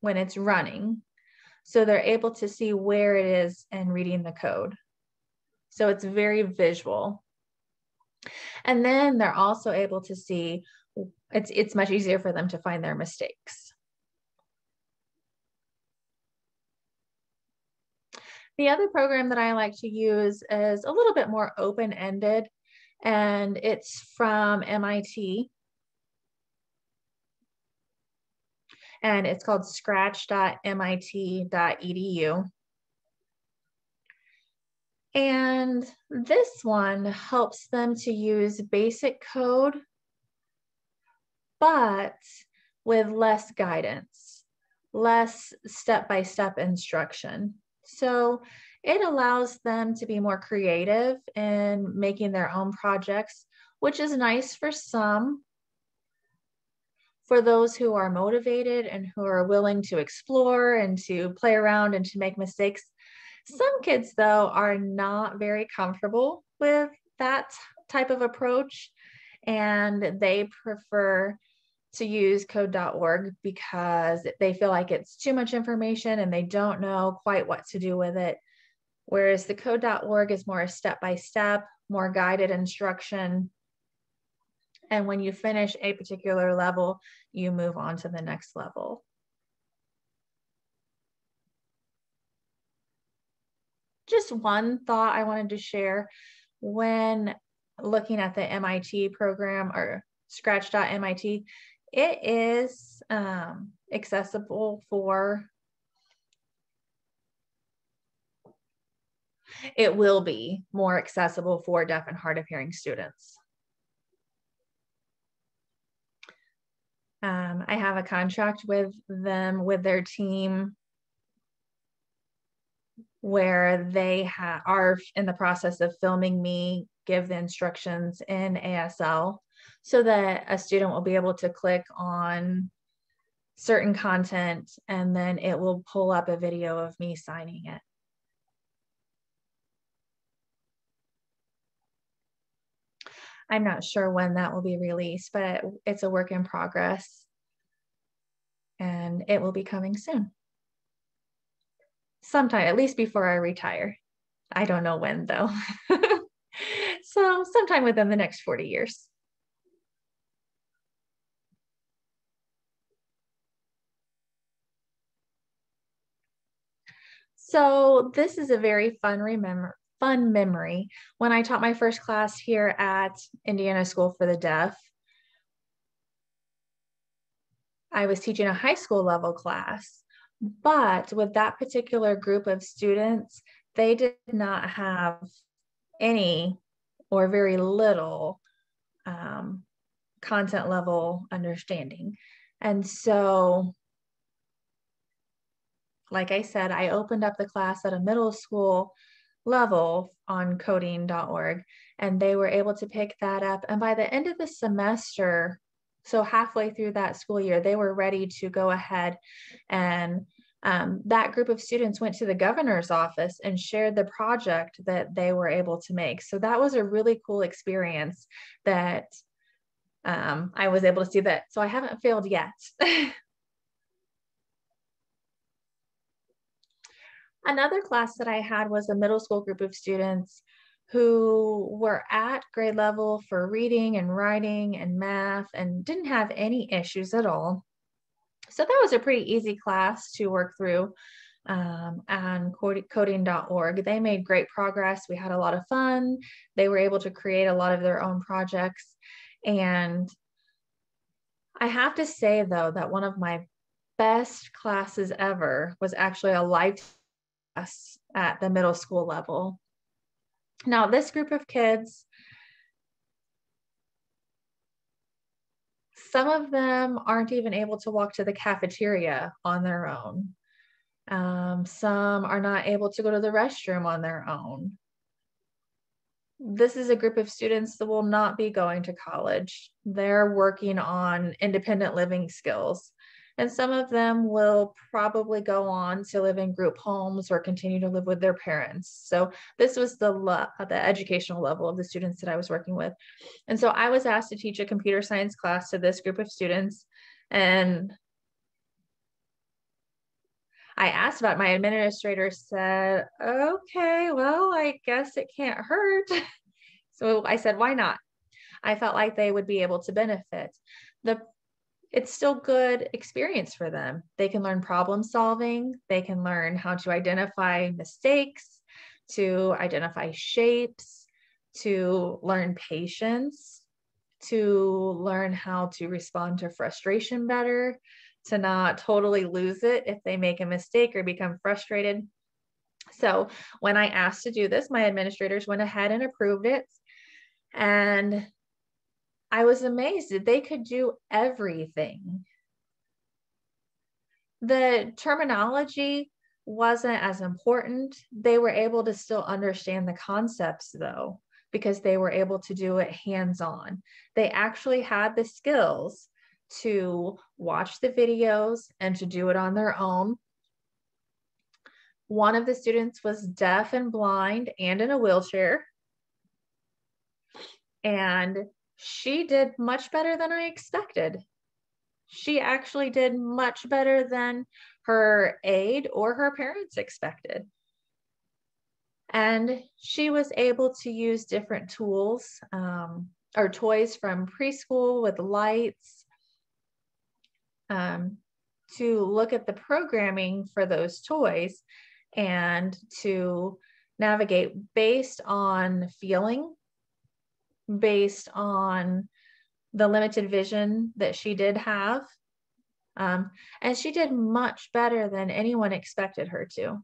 when it's running. So they're able to see where it is and reading the code. So it's very visual. And then they're also able to see it's it's much easier for them to find their mistakes. The other program that I like to use is a little bit more open-ended and it's from MIT. And it's called scratch.mit.edu. And this one helps them to use basic code, but with less guidance, less step-by-step instruction. So it allows them to be more creative in making their own projects, which is nice for some. For those who are motivated and who are willing to explore and to play around and to make mistakes, some kids, though, are not very comfortable with that type of approach and they prefer to use code.org because they feel like it's too much information and they don't know quite what to do with it. Whereas the code.org is more a step by step, more guided instruction. And when you finish a particular level, you move on to the next level. just one thought I wanted to share when looking at the MIT program or scratch.mit, it is um, accessible for, it will be more accessible for deaf and hard of hearing students. Um, I have a contract with them, with their team where they are in the process of filming me give the instructions in ASL so that a student will be able to click on certain content and then it will pull up a video of me signing it. I'm not sure when that will be released, but it's a work in progress and it will be coming soon sometime, at least before I retire. I don't know when though. so sometime within the next 40 years. So this is a very fun remember fun memory. When I taught my first class here at Indiana School for the Deaf, I was teaching a high school level class. But with that particular group of students, they did not have any or very little um, content level understanding. And so, like I said, I opened up the class at a middle school level on coding.org, and they were able to pick that up. And by the end of the semester, so halfway through that school year, they were ready to go ahead and um, that group of students went to the governor's office and shared the project that they were able to make. So that was a really cool experience that um, I was able to see that. So I haven't failed yet. Another class that I had was a middle school group of students who were at grade level for reading and writing and math and didn't have any issues at all. So that was a pretty easy class to work through um, on coding.org. They made great progress. We had a lot of fun. They were able to create a lot of their own projects. And I have to say, though, that one of my best classes ever was actually a live at the middle school level. Now, this group of kids, some of them aren't even able to walk to the cafeteria on their own. Um, some are not able to go to the restroom on their own. This is a group of students that will not be going to college. They're working on independent living skills. And some of them will probably go on to live in group homes or continue to live with their parents. So this was the, the educational level of the students that I was working with. And so I was asked to teach a computer science class to this group of students. And I asked about my administrator said, okay, well, I guess it can't hurt. so I said, why not? I felt like they would be able to benefit. The it's still good experience for them. They can learn problem solving, they can learn how to identify mistakes, to identify shapes, to learn patience, to learn how to respond to frustration better, to not totally lose it if they make a mistake or become frustrated. So when I asked to do this, my administrators went ahead and approved it. And I was amazed that they could do everything. The terminology wasn't as important. They were able to still understand the concepts though, because they were able to do it hands on. They actually had the skills to watch the videos and to do it on their own. One of the students was deaf and blind and in a wheelchair. And she did much better than I expected. She actually did much better than her aide or her parents expected. And she was able to use different tools um, or toys from preschool with lights um, to look at the programming for those toys and to navigate based on feeling based on the limited vision that she did have. Um, and she did much better than anyone expected her to.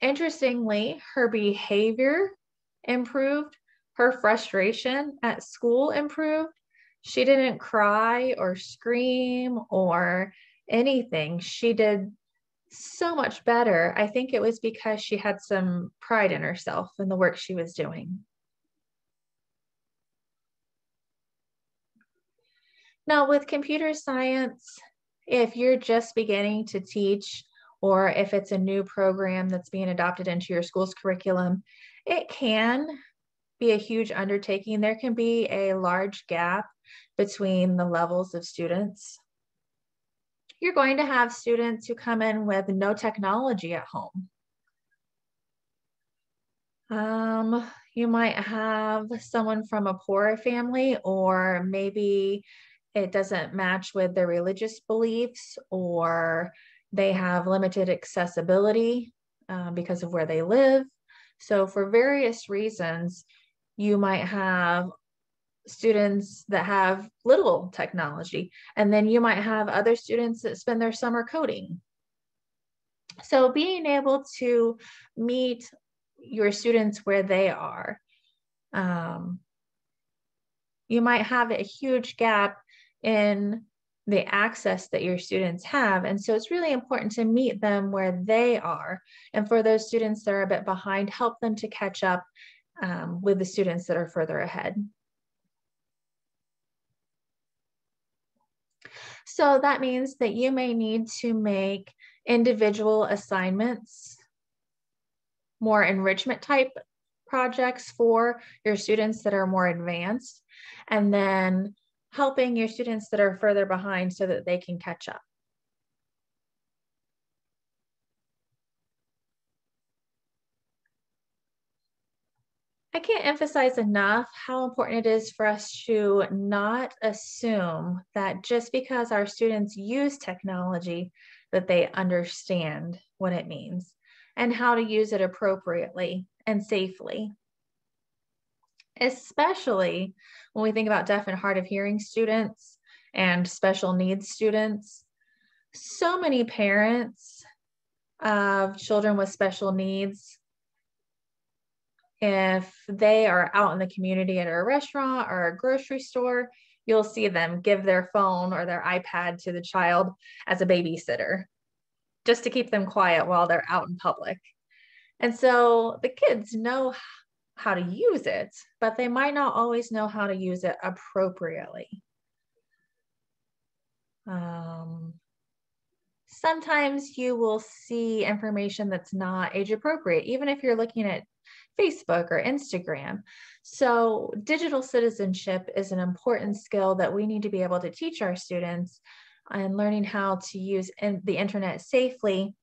Interestingly, her behavior improved, her frustration at school improved. She didn't cry or scream or anything. She did so much better. I think it was because she had some pride in herself and the work she was doing. Now, with computer science, if you're just beginning to teach, or if it's a new program that's being adopted into your school's curriculum, it can be a huge undertaking. There can be a large gap between the levels of students. You're going to have students who come in with no technology at home. Um, you might have someone from a poorer family, or maybe it doesn't match with their religious beliefs or they have limited accessibility uh, because of where they live. So, for various reasons, you might have students that have little technology, and then you might have other students that spend their summer coding. So, being able to meet your students where they are, um, you might have a huge gap in the access that your students have. And so it's really important to meet them where they are. And for those students that are a bit behind, help them to catch up um, with the students that are further ahead. So that means that you may need to make individual assignments, more enrichment type projects for your students that are more advanced, and then helping your students that are further behind so that they can catch up. I can't emphasize enough how important it is for us to not assume that just because our students use technology that they understand what it means and how to use it appropriately and safely especially when we think about deaf and hard of hearing students and special needs students. So many parents of children with special needs, if they are out in the community at a restaurant or a grocery store, you'll see them give their phone or their iPad to the child as a babysitter, just to keep them quiet while they're out in public. And so the kids know how to use it, but they might not always know how to use it appropriately. Um, sometimes you will see information that's not age appropriate, even if you're looking at Facebook or Instagram. So, digital citizenship is an important skill that we need to be able to teach our students and learning how to use the internet safely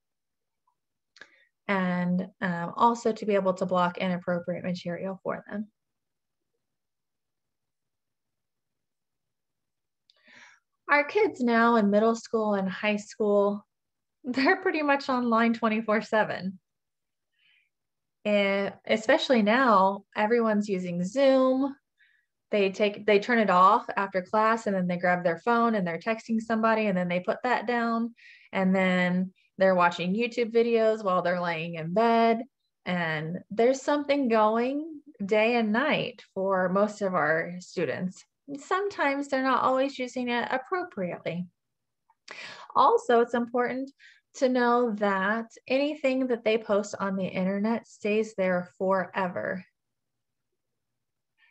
and um, also to be able to block inappropriate material for them. Our kids now in middle school and high school, they're pretty much online 24 7. And especially now, everyone's using Zoom. They take they turn it off after class and then they grab their phone and they're texting somebody and then they put that down and then they're watching YouTube videos while they're laying in bed. And there's something going day and night for most of our students. Sometimes they're not always using it appropriately. Also, it's important to know that anything that they post on the internet stays there forever.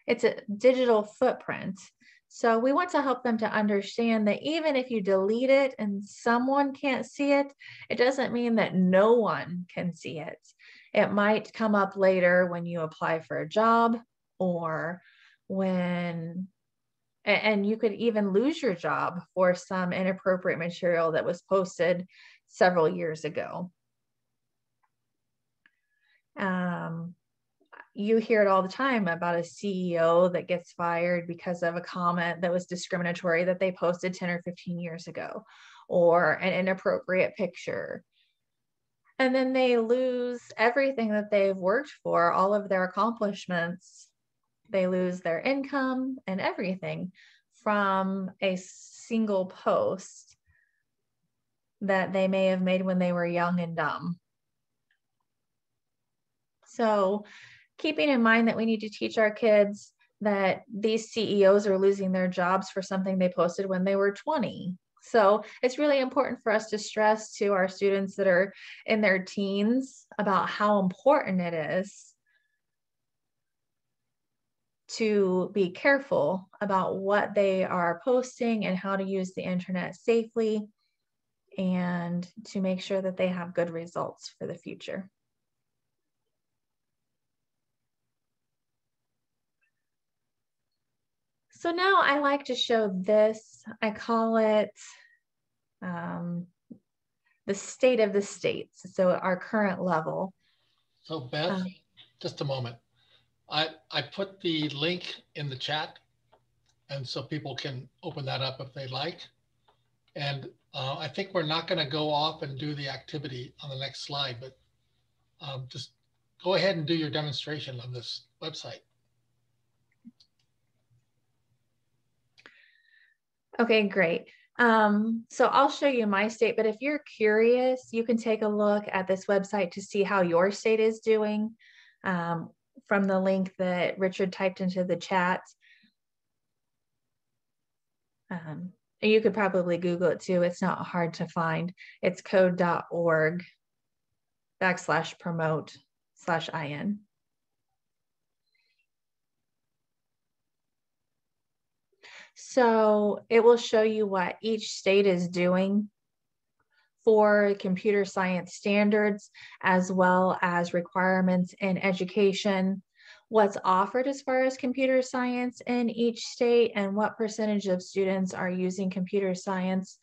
It's a digital footprint. So we want to help them to understand that even if you delete it and someone can't see it, it doesn't mean that no one can see it. It might come up later when you apply for a job or when and you could even lose your job for some inappropriate material that was posted several years ago. Um, you hear it all the time about a CEO that gets fired because of a comment that was discriminatory that they posted 10 or 15 years ago, or an inappropriate picture. And then they lose everything that they've worked for, all of their accomplishments. They lose their income and everything from a single post that they may have made when they were young and dumb. So, keeping in mind that we need to teach our kids that these CEOs are losing their jobs for something they posted when they were 20. So, it's really important for us to stress to our students that are in their teens about how important it is to be careful about what they are posting and how to use the internet safely and to make sure that they have good results for the future. So now I like to show this. I call it um, the state of the states. So our current level. So Beth, um, just a moment. I, I put the link in the chat and so people can open that up if they like. And uh, I think we're not going to go off and do the activity on the next slide, but um, just go ahead and do your demonstration of this website. Okay, great. Um, so I'll show you my state, but if you're curious, you can take a look at this website to see how your state is doing um, from the link that Richard typed into the chat. Um, you could probably Google it too. It's not hard to find. It's code.org backslash promote slash IN. So it will show you what each state is doing for computer science standards, as well as requirements in education, what's offered as far as computer science in each state and what percentage of students are using computer science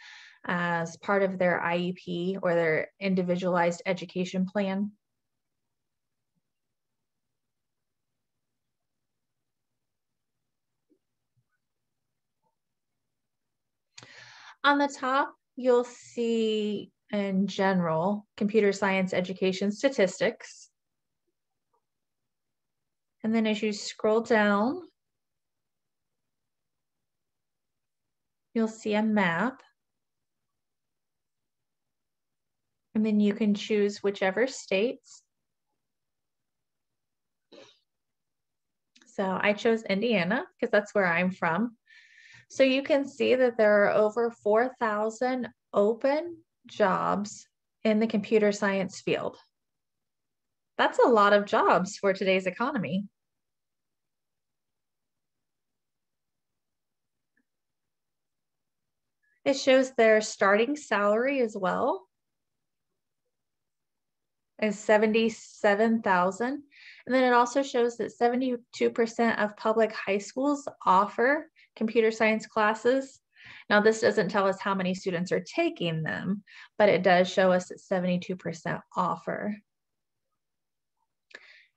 as part of their IEP or their individualized education plan. On the top, you'll see in general computer science education statistics. And then as you scroll down, you'll see a map. And then you can choose whichever states. So I chose Indiana because that's where I'm from. So you can see that there are over 4,000 open jobs in the computer science field. That's a lot of jobs for today's economy. It shows their starting salary as well is 77,000. And then it also shows that 72% of public high schools offer computer science classes. Now, this doesn't tell us how many students are taking them, but it does show us that 72% offer.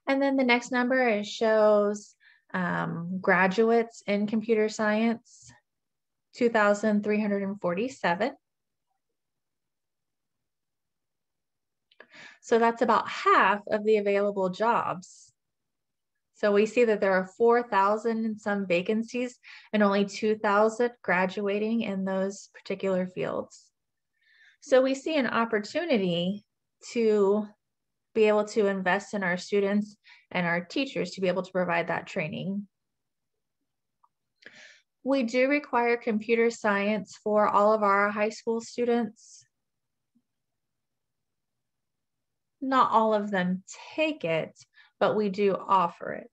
And then the next number it shows um, graduates in computer science, 2,347. So that's about half of the available jobs. So we see that there are 4,000 and some vacancies and only 2,000 graduating in those particular fields. So we see an opportunity to be able to invest in our students and our teachers to be able to provide that training. We do require computer science for all of our high school students. Not all of them take it, but we do offer it.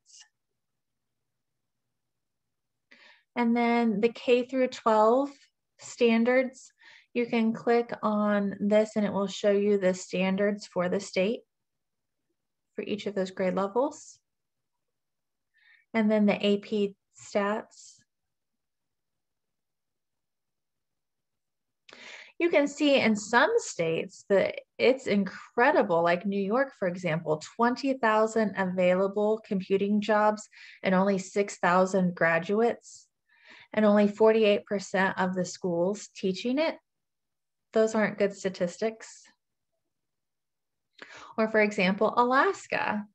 And then the K through 12 standards, you can click on this and it will show you the standards for the state for each of those grade levels. And then the AP stats you can see in some states that it's incredible. Like New York, for example, 20,000 available computing jobs and only 6,000 graduates, and only 48% of the schools teaching it. Those aren't good statistics. Or, for example, Alaska,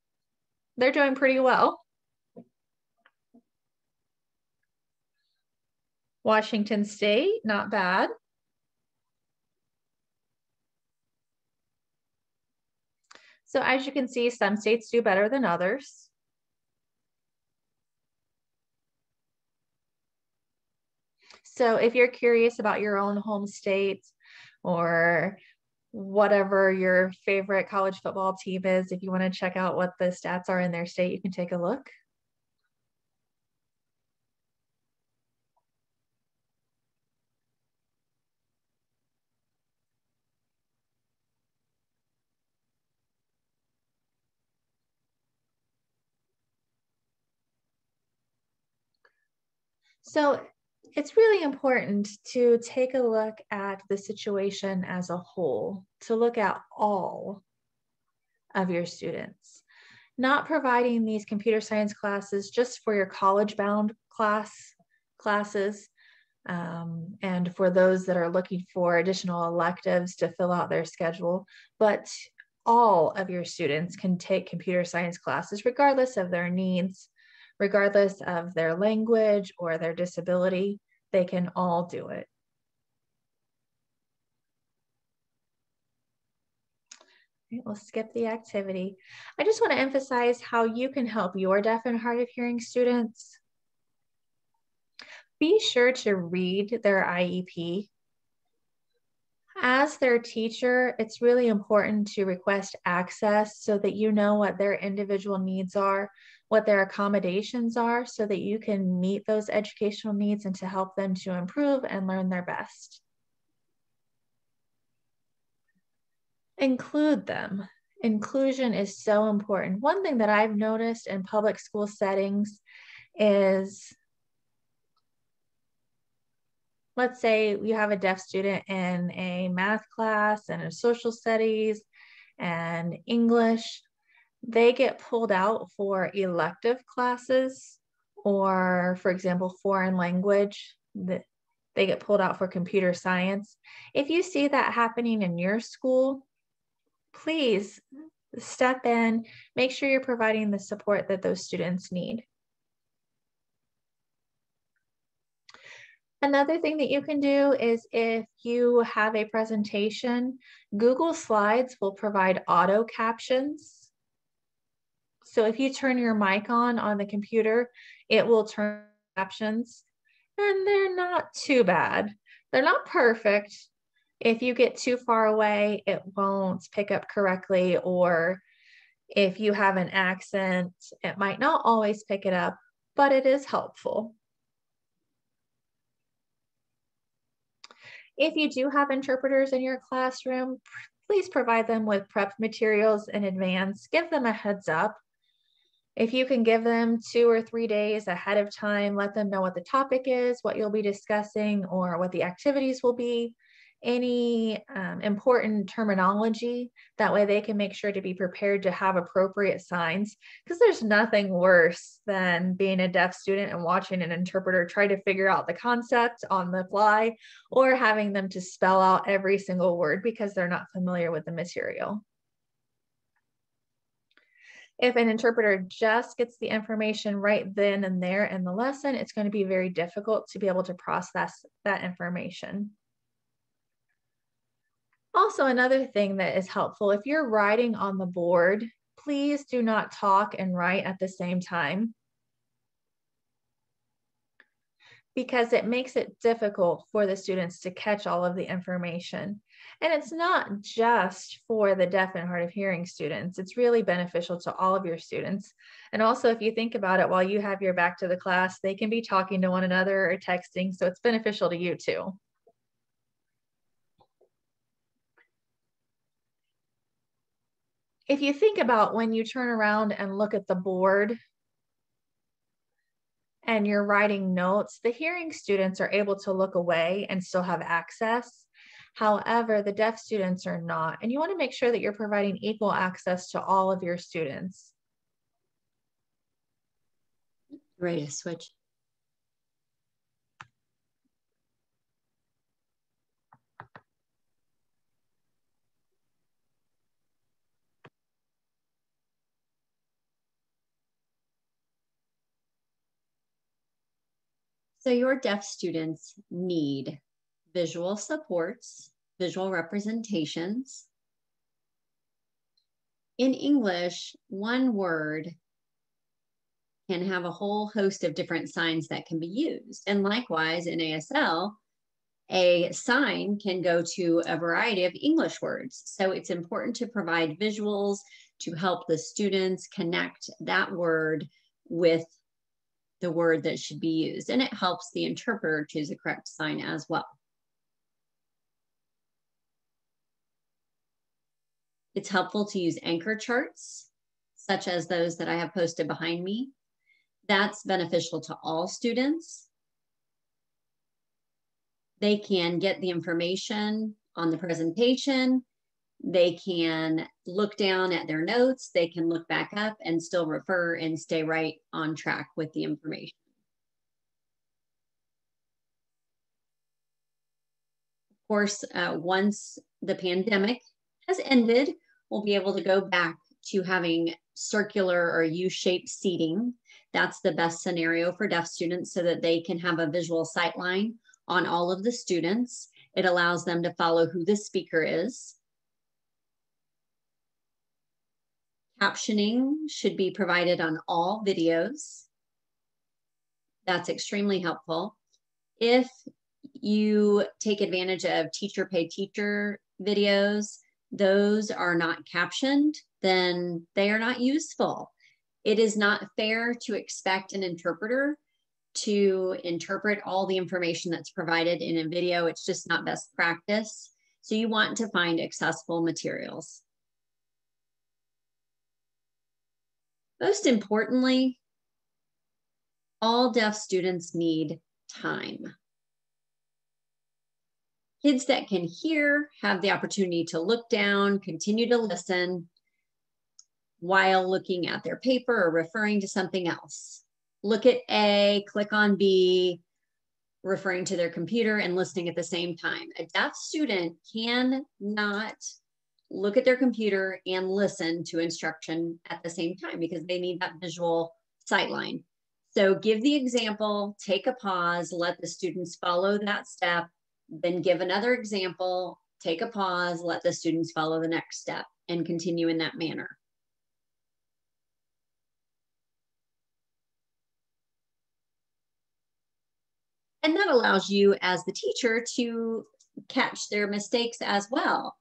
they're doing pretty well. Washington State, not bad. So as you can see, some states do better than others. So if you're curious about your own home state or whatever your favorite college football team is, if you want to check out what the stats are in their state, you can take a look. So it's really important to take a look at the situation as a whole, to look at all of your students. Not providing these computer science classes just for your college bound class classes um, and for those that are looking for additional electives to fill out their schedule, but all of your students can take computer science classes regardless of their needs regardless of their language or their disability, they can all do it. We'll skip the activity. I just want to emphasize how you can help your deaf and hard of hearing students. Be sure to read their IEP. As their teacher, it's really important to request access so that you know what their individual needs are what their accommodations are so that you can meet those educational needs and to help them to improve and learn their best. Include them. Inclusion is so important. One thing that I've noticed in public school settings is let's say you have a deaf student in a math class and a social studies and English they get pulled out for elective classes or for example foreign language that they get pulled out for computer science. If you see that happening in your school please step in. Make sure you're providing the support that those students need. Another thing that you can do is if you have a presentation, Google Slides will provide auto captions. So if you turn your mic on on the computer, it will turn captions and they're not too bad. They're not perfect. If you get too far away, it won't pick up correctly or if you have an accent, it might not always pick it up, but it is helpful. If you do have interpreters in your classroom, please provide them with prep materials in advance. Give them a heads up. If you can give them two or three days ahead of time, let them know what the topic is, what you'll be discussing, or what the activities will be any um, important terminology. That way they can make sure to be prepared to have appropriate signs because there's nothing worse than being a deaf student and watching an interpreter try to figure out the concept on the fly or having them to spell out every single word because they're not familiar with the material. If an interpreter just gets the information right then and there in the lesson, it's going to be very difficult to be able to process that information. Also, another thing that is helpful, if you're writing on the board, please do not talk and write at the same time because it makes it difficult for the students to catch all of the information. And it's not just for the deaf and hard of hearing students, it's really beneficial to all of your students. And also, if you think about it, while you have your back to the class, they can be talking to one another or texting, so it's beneficial to you too. if you think about when you turn around and look at the board and you're writing notes, the hearing students are able to look away and still have access. However, the deaf students are not. And you want to make sure that you're providing equal access to all of your students. Ready to switch. So your deaf students need visual supports, visual representations. In English, one word can have a whole host of different signs that can be used. And likewise, in ASL, a sign can go to a variety of English words. So it's important to provide visuals to help the students connect that word with the word that should be used. And it helps the interpreter choose the correct sign as well. It's helpful to use anchor charts, such as those that I have posted behind me. That's beneficial to all students. They can get the information on the presentation they can look down at their notes, they can look back up and still refer and stay right on track with the information. Of course, uh, once the pandemic has ended, we'll be able to go back to having circular or U-shaped seating. That's the best scenario for deaf students so that they can have a visual sight line on all of the students. It allows them to follow who the speaker is Captioning should be provided on all videos. That's extremely helpful. If you take advantage of teacher paid teacher videos, those are not captioned, then they are not useful. It is not fair to expect an interpreter to interpret all the information that's provided in a video. It's just not best practice. So you want to find accessible materials. Most importantly, all deaf students need time. Kids that can hear have the opportunity to look down, continue to listen while looking at their paper or referring to something else. Look at A, click on B, referring to their computer and listening at the same time. A deaf student cannot look at their computer and listen to instruction at the same time because they need that visual sight line. So give the example, take a pause, let the students follow that step, then give another example, take a pause, let the students follow the next step and continue in that manner. And that allows you as the teacher to catch their mistakes as well.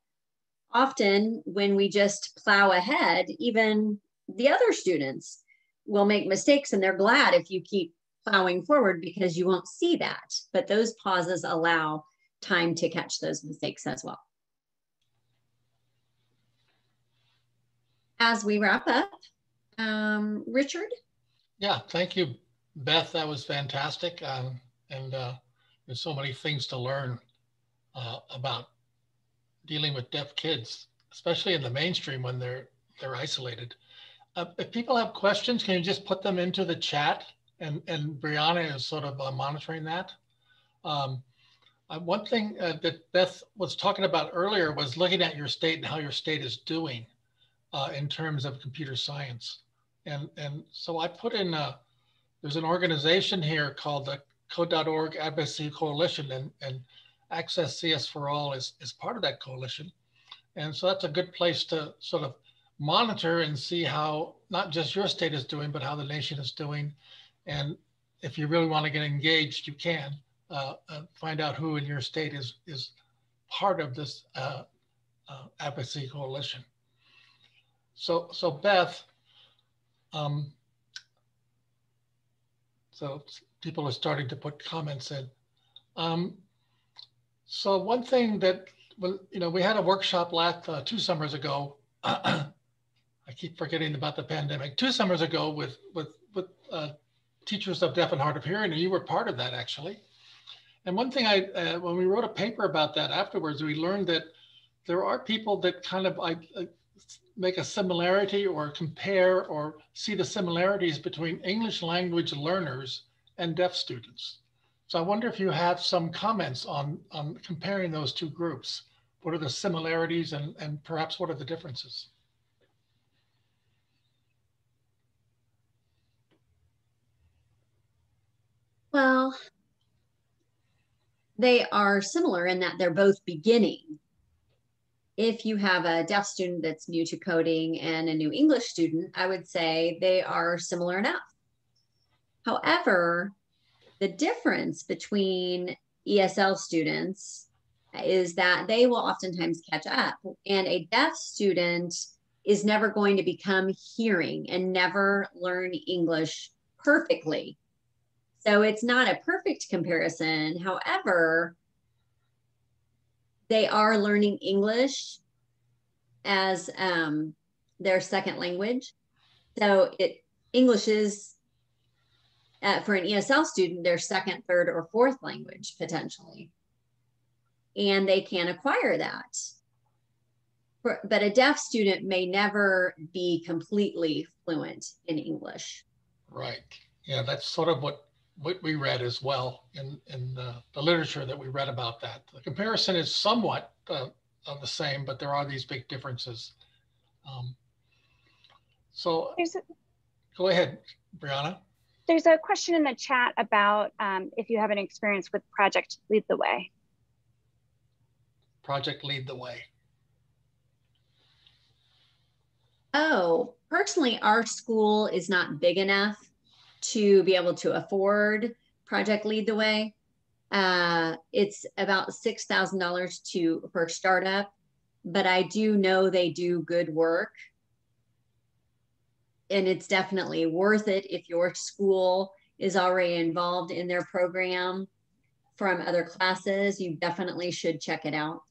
Often when we just plow ahead, even the other students will make mistakes and they're glad if you keep plowing forward because you won't see that. But those pauses allow time to catch those mistakes as well. As we wrap up, um, Richard? Yeah, thank you, Beth. That was fantastic. Um, and uh, there's so many things to learn uh, about dealing with deaf kids, especially in the mainstream when they're they're isolated. Uh, if people have questions, can you just put them into the chat? And and Brianna is sort of uh, monitoring that. Um, uh, one thing uh, that Beth was talking about earlier was looking at your state and how your state is doing in terms of computer science. And and so I put in a, there's an organization here called the Code.org Advocacy Coalition and, and Access CS for All is, is part of that coalition. And so that's a good place to sort of monitor and see how not just your state is doing, but how the nation is doing. And if you really want to get engaged, you can uh, uh, find out who in your state is, is part of this uh, uh advocacy coalition. So, so Beth, um, so people are starting to put comments in. Um, so one thing that, well, you know, we had a workshop last uh, two summers ago. I keep forgetting about the pandemic. Two summers ago with with with uh, teachers of deaf and hard of hearing, and you were part of that actually. And one thing I, uh, when we wrote a paper about that afterwards, we learned that there are people that kind of I, make a similarity or compare or see the similarities between English language learners and deaf students. So I wonder if you have some comments on, on comparing those two groups. What are the similarities and, and perhaps what are the differences? Well, they are similar in that they're both beginning. If you have a deaf student that's new to coding and a new English student, I would say they are similar enough. However, the difference between ESL students is that they will oftentimes catch up, and a deaf student is never going to become hearing and never learn English perfectly. So it's not a perfect comparison. However, they are learning English as um, their second language. So it English is uh, for an ESL student, their second, third, or fourth language potentially. And they can acquire that. For, but a deaf student may never be completely fluent in English. Right. Yeah, that's sort of what, what we read as well in, in the, the literature that we read about that. The comparison is somewhat uh, of the same, but there are these big differences. Um, so a, go ahead, Brianna. There's a question in the chat about um, if you have an experience with Project Lead the Way. Project Lead the Way. Oh, personally, our school is not big enough to be able to afford Project Lead the Way. Uh, it's about six thousand dollars to for startup, but I do know they do good work and it's definitely worth it if your school is already involved in their program from other classes. You definitely should check it out.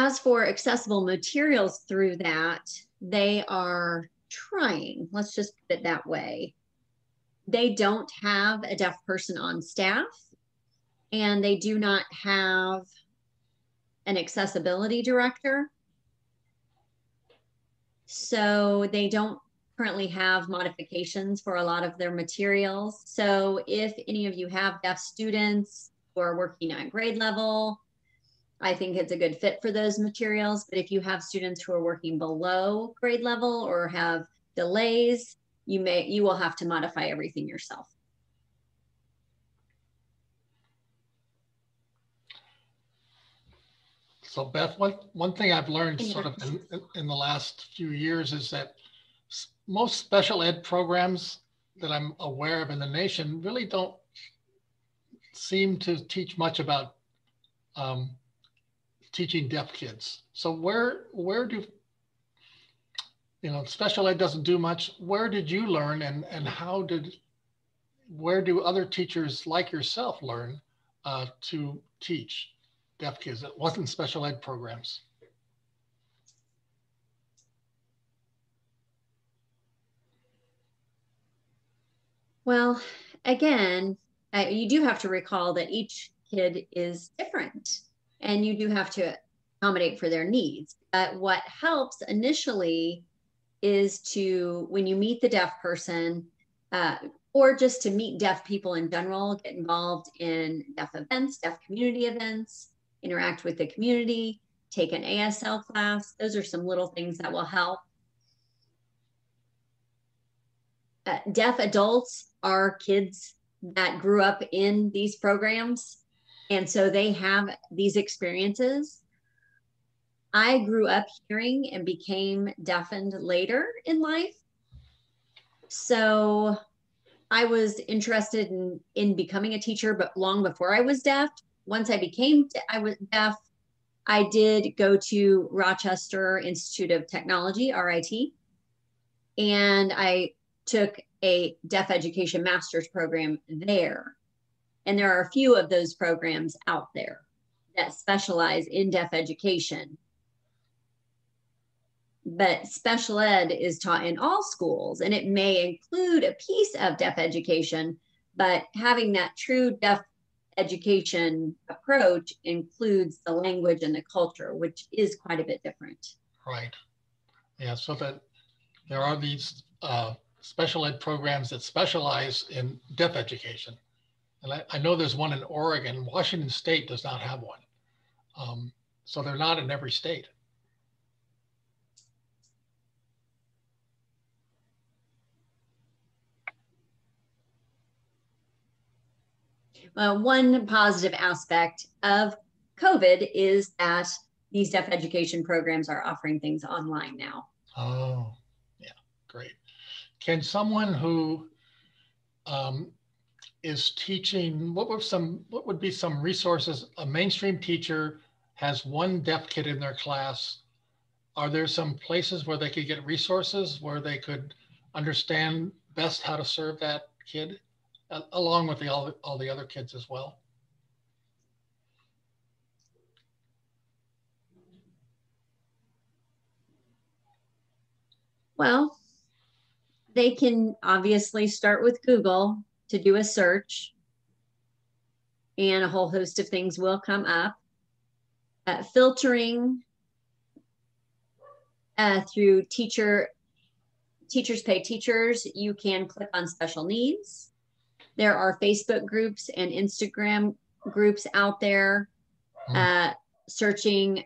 As for accessible materials through that, they are trying, let's just put it that way. They don't have a deaf person on staff and they do not have an accessibility director. So they don't currently have modifications for a lot of their materials. So if any of you have deaf students who are working at grade level, I think it's a good fit for those materials. But if you have students who are working below grade level or have delays, you may you will have to modify everything yourself. So Beth, one, one thing I've learned sort of in, in the last few years is that most special ed programs that I'm aware of in the nation really don't seem to teach much about um, teaching deaf kids. So where where do you know special ed doesn't do much? Where did you learn, and and how did where do other teachers like yourself learn uh, to teach deaf kids? It wasn't special ed programs. Well, again, uh, you do have to recall that each kid is different and you do have to accommodate for their needs. But what helps initially is to, when you meet the deaf person, uh, or just to meet deaf people in general, get involved in deaf events, deaf community events, interact with the community, take an ASL class. Those are some little things that will help. Uh, deaf adults are kids that grew up in these programs. And so they have these experiences. I grew up hearing and became deafened later in life. So I was interested in, in becoming a teacher, but long before I was deaf. Once I became I was deaf, I did go to Rochester Institute of Technology, RIT, and I took a deaf education master's program there. And there are a few of those programs out there that specialize in deaf education. But special ed is taught in all schools and it may include a piece of deaf education, but having that true deaf education approach includes the language and the culture, which is quite a bit different. Right. Yeah. So that there are these uh, special ed programs that specialize in deaf education. And I, I know there's one in Oregon. Washington State does not have one. Um, so they're not in every state. Well, one positive aspect of COVID is that these deaf education programs are offering things online now. Oh, yeah, great. Can someone who um, is teaching, what were some, what would be some resources? A mainstream teacher has one deaf kid in their class. Are there some places where they could get resources where they could understand best how to serve that kid, uh, along with the, all, all the other kids as well? Well, they can obviously start with Google to do a search, and a whole host of things will come up. Uh, filtering uh, through teacher teachers pay teachers you can click on special needs there are facebook groups and instagram groups out there hmm. uh, searching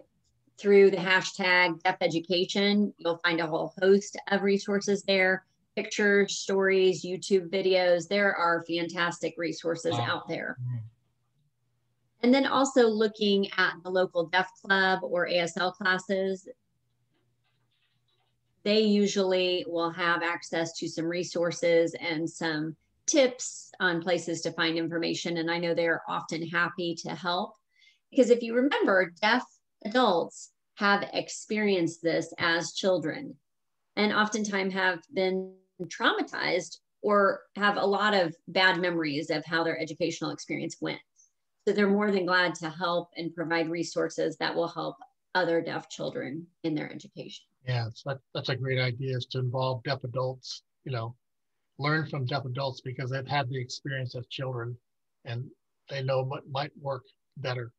through the hashtag deaf education you'll find a whole host of resources there pictures, stories, YouTube videos. There are fantastic resources wow. out there. Mm. And then also looking at the local deaf club or ASL classes, they usually will have access to some resources and some tips on places to find information. And I know they're often happy to help because if you remember, deaf adults have experienced this as children and oftentimes have been traumatized or have a lot of bad memories of how their educational experience went. So they're more than glad to help and provide resources that will help other deaf children in their education. Yeah, that, that's a great idea is to involve deaf adults, you know, learn from deaf adults because they've had the experience as children and they know what might work better.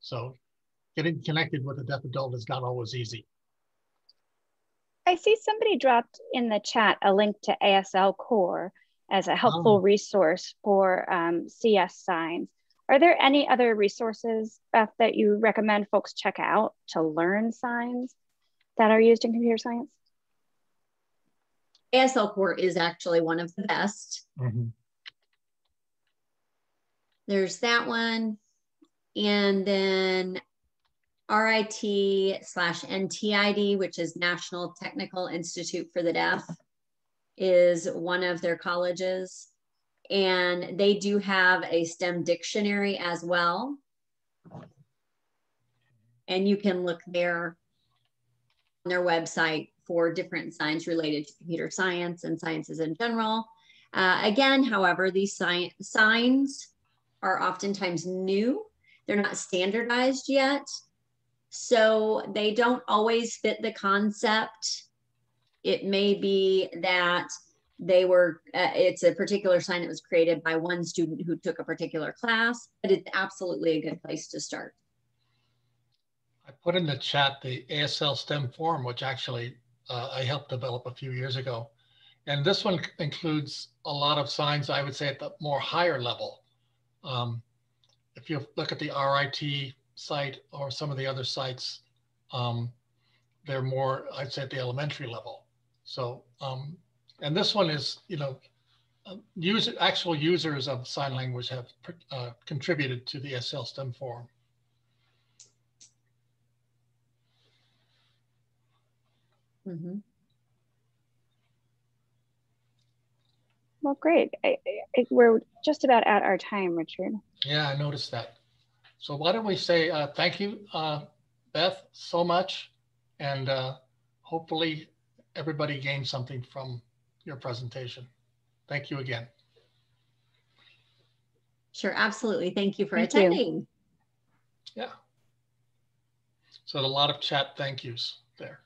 So getting connected with a deaf adult is not always easy. I see somebody dropped in the chat a link to ASL Core as a helpful oh. resource for um, CS signs. Are there any other resources, Beth, that you recommend folks check out to learn signs that are used in computer science? ASL Core is actually one of the best. Mhm. There's that one. And then RIT slash NTID, which is National Technical Institute for the Deaf, is one of their colleges. And they do have a STEM dictionary as well. And you can look there on their website for different signs related to computer science and sciences in general. Uh, again, however, these signs are oftentimes new. They're not standardized yet. So they don't always fit the concept. It may be that they were, uh, it's a particular sign that was created by one student who took a particular class, but it's absolutely a good place to start. I put in the chat the ASL STEM forum, which actually uh, I helped develop a few years ago. And this one includes a lot of signs, I would say at the more higher level. Um, if you look at the RIT site or some of the other sites, um, they're more, I'd say at the elementary level. So, um, and this one is, you know, uh, user, actual users of sign language have uh, contributed to the SL STEM forum. Mm -hmm. Well, great. I, I, we're just about at our time, Richard. Yeah, I noticed that. So why don't we say uh, thank you, uh, Beth, so much. And uh, hopefully everybody gained something from your presentation. Thank you again. Sure, absolutely. Thank you for Thank you. attending. Yeah. So a lot of chat thank yous there.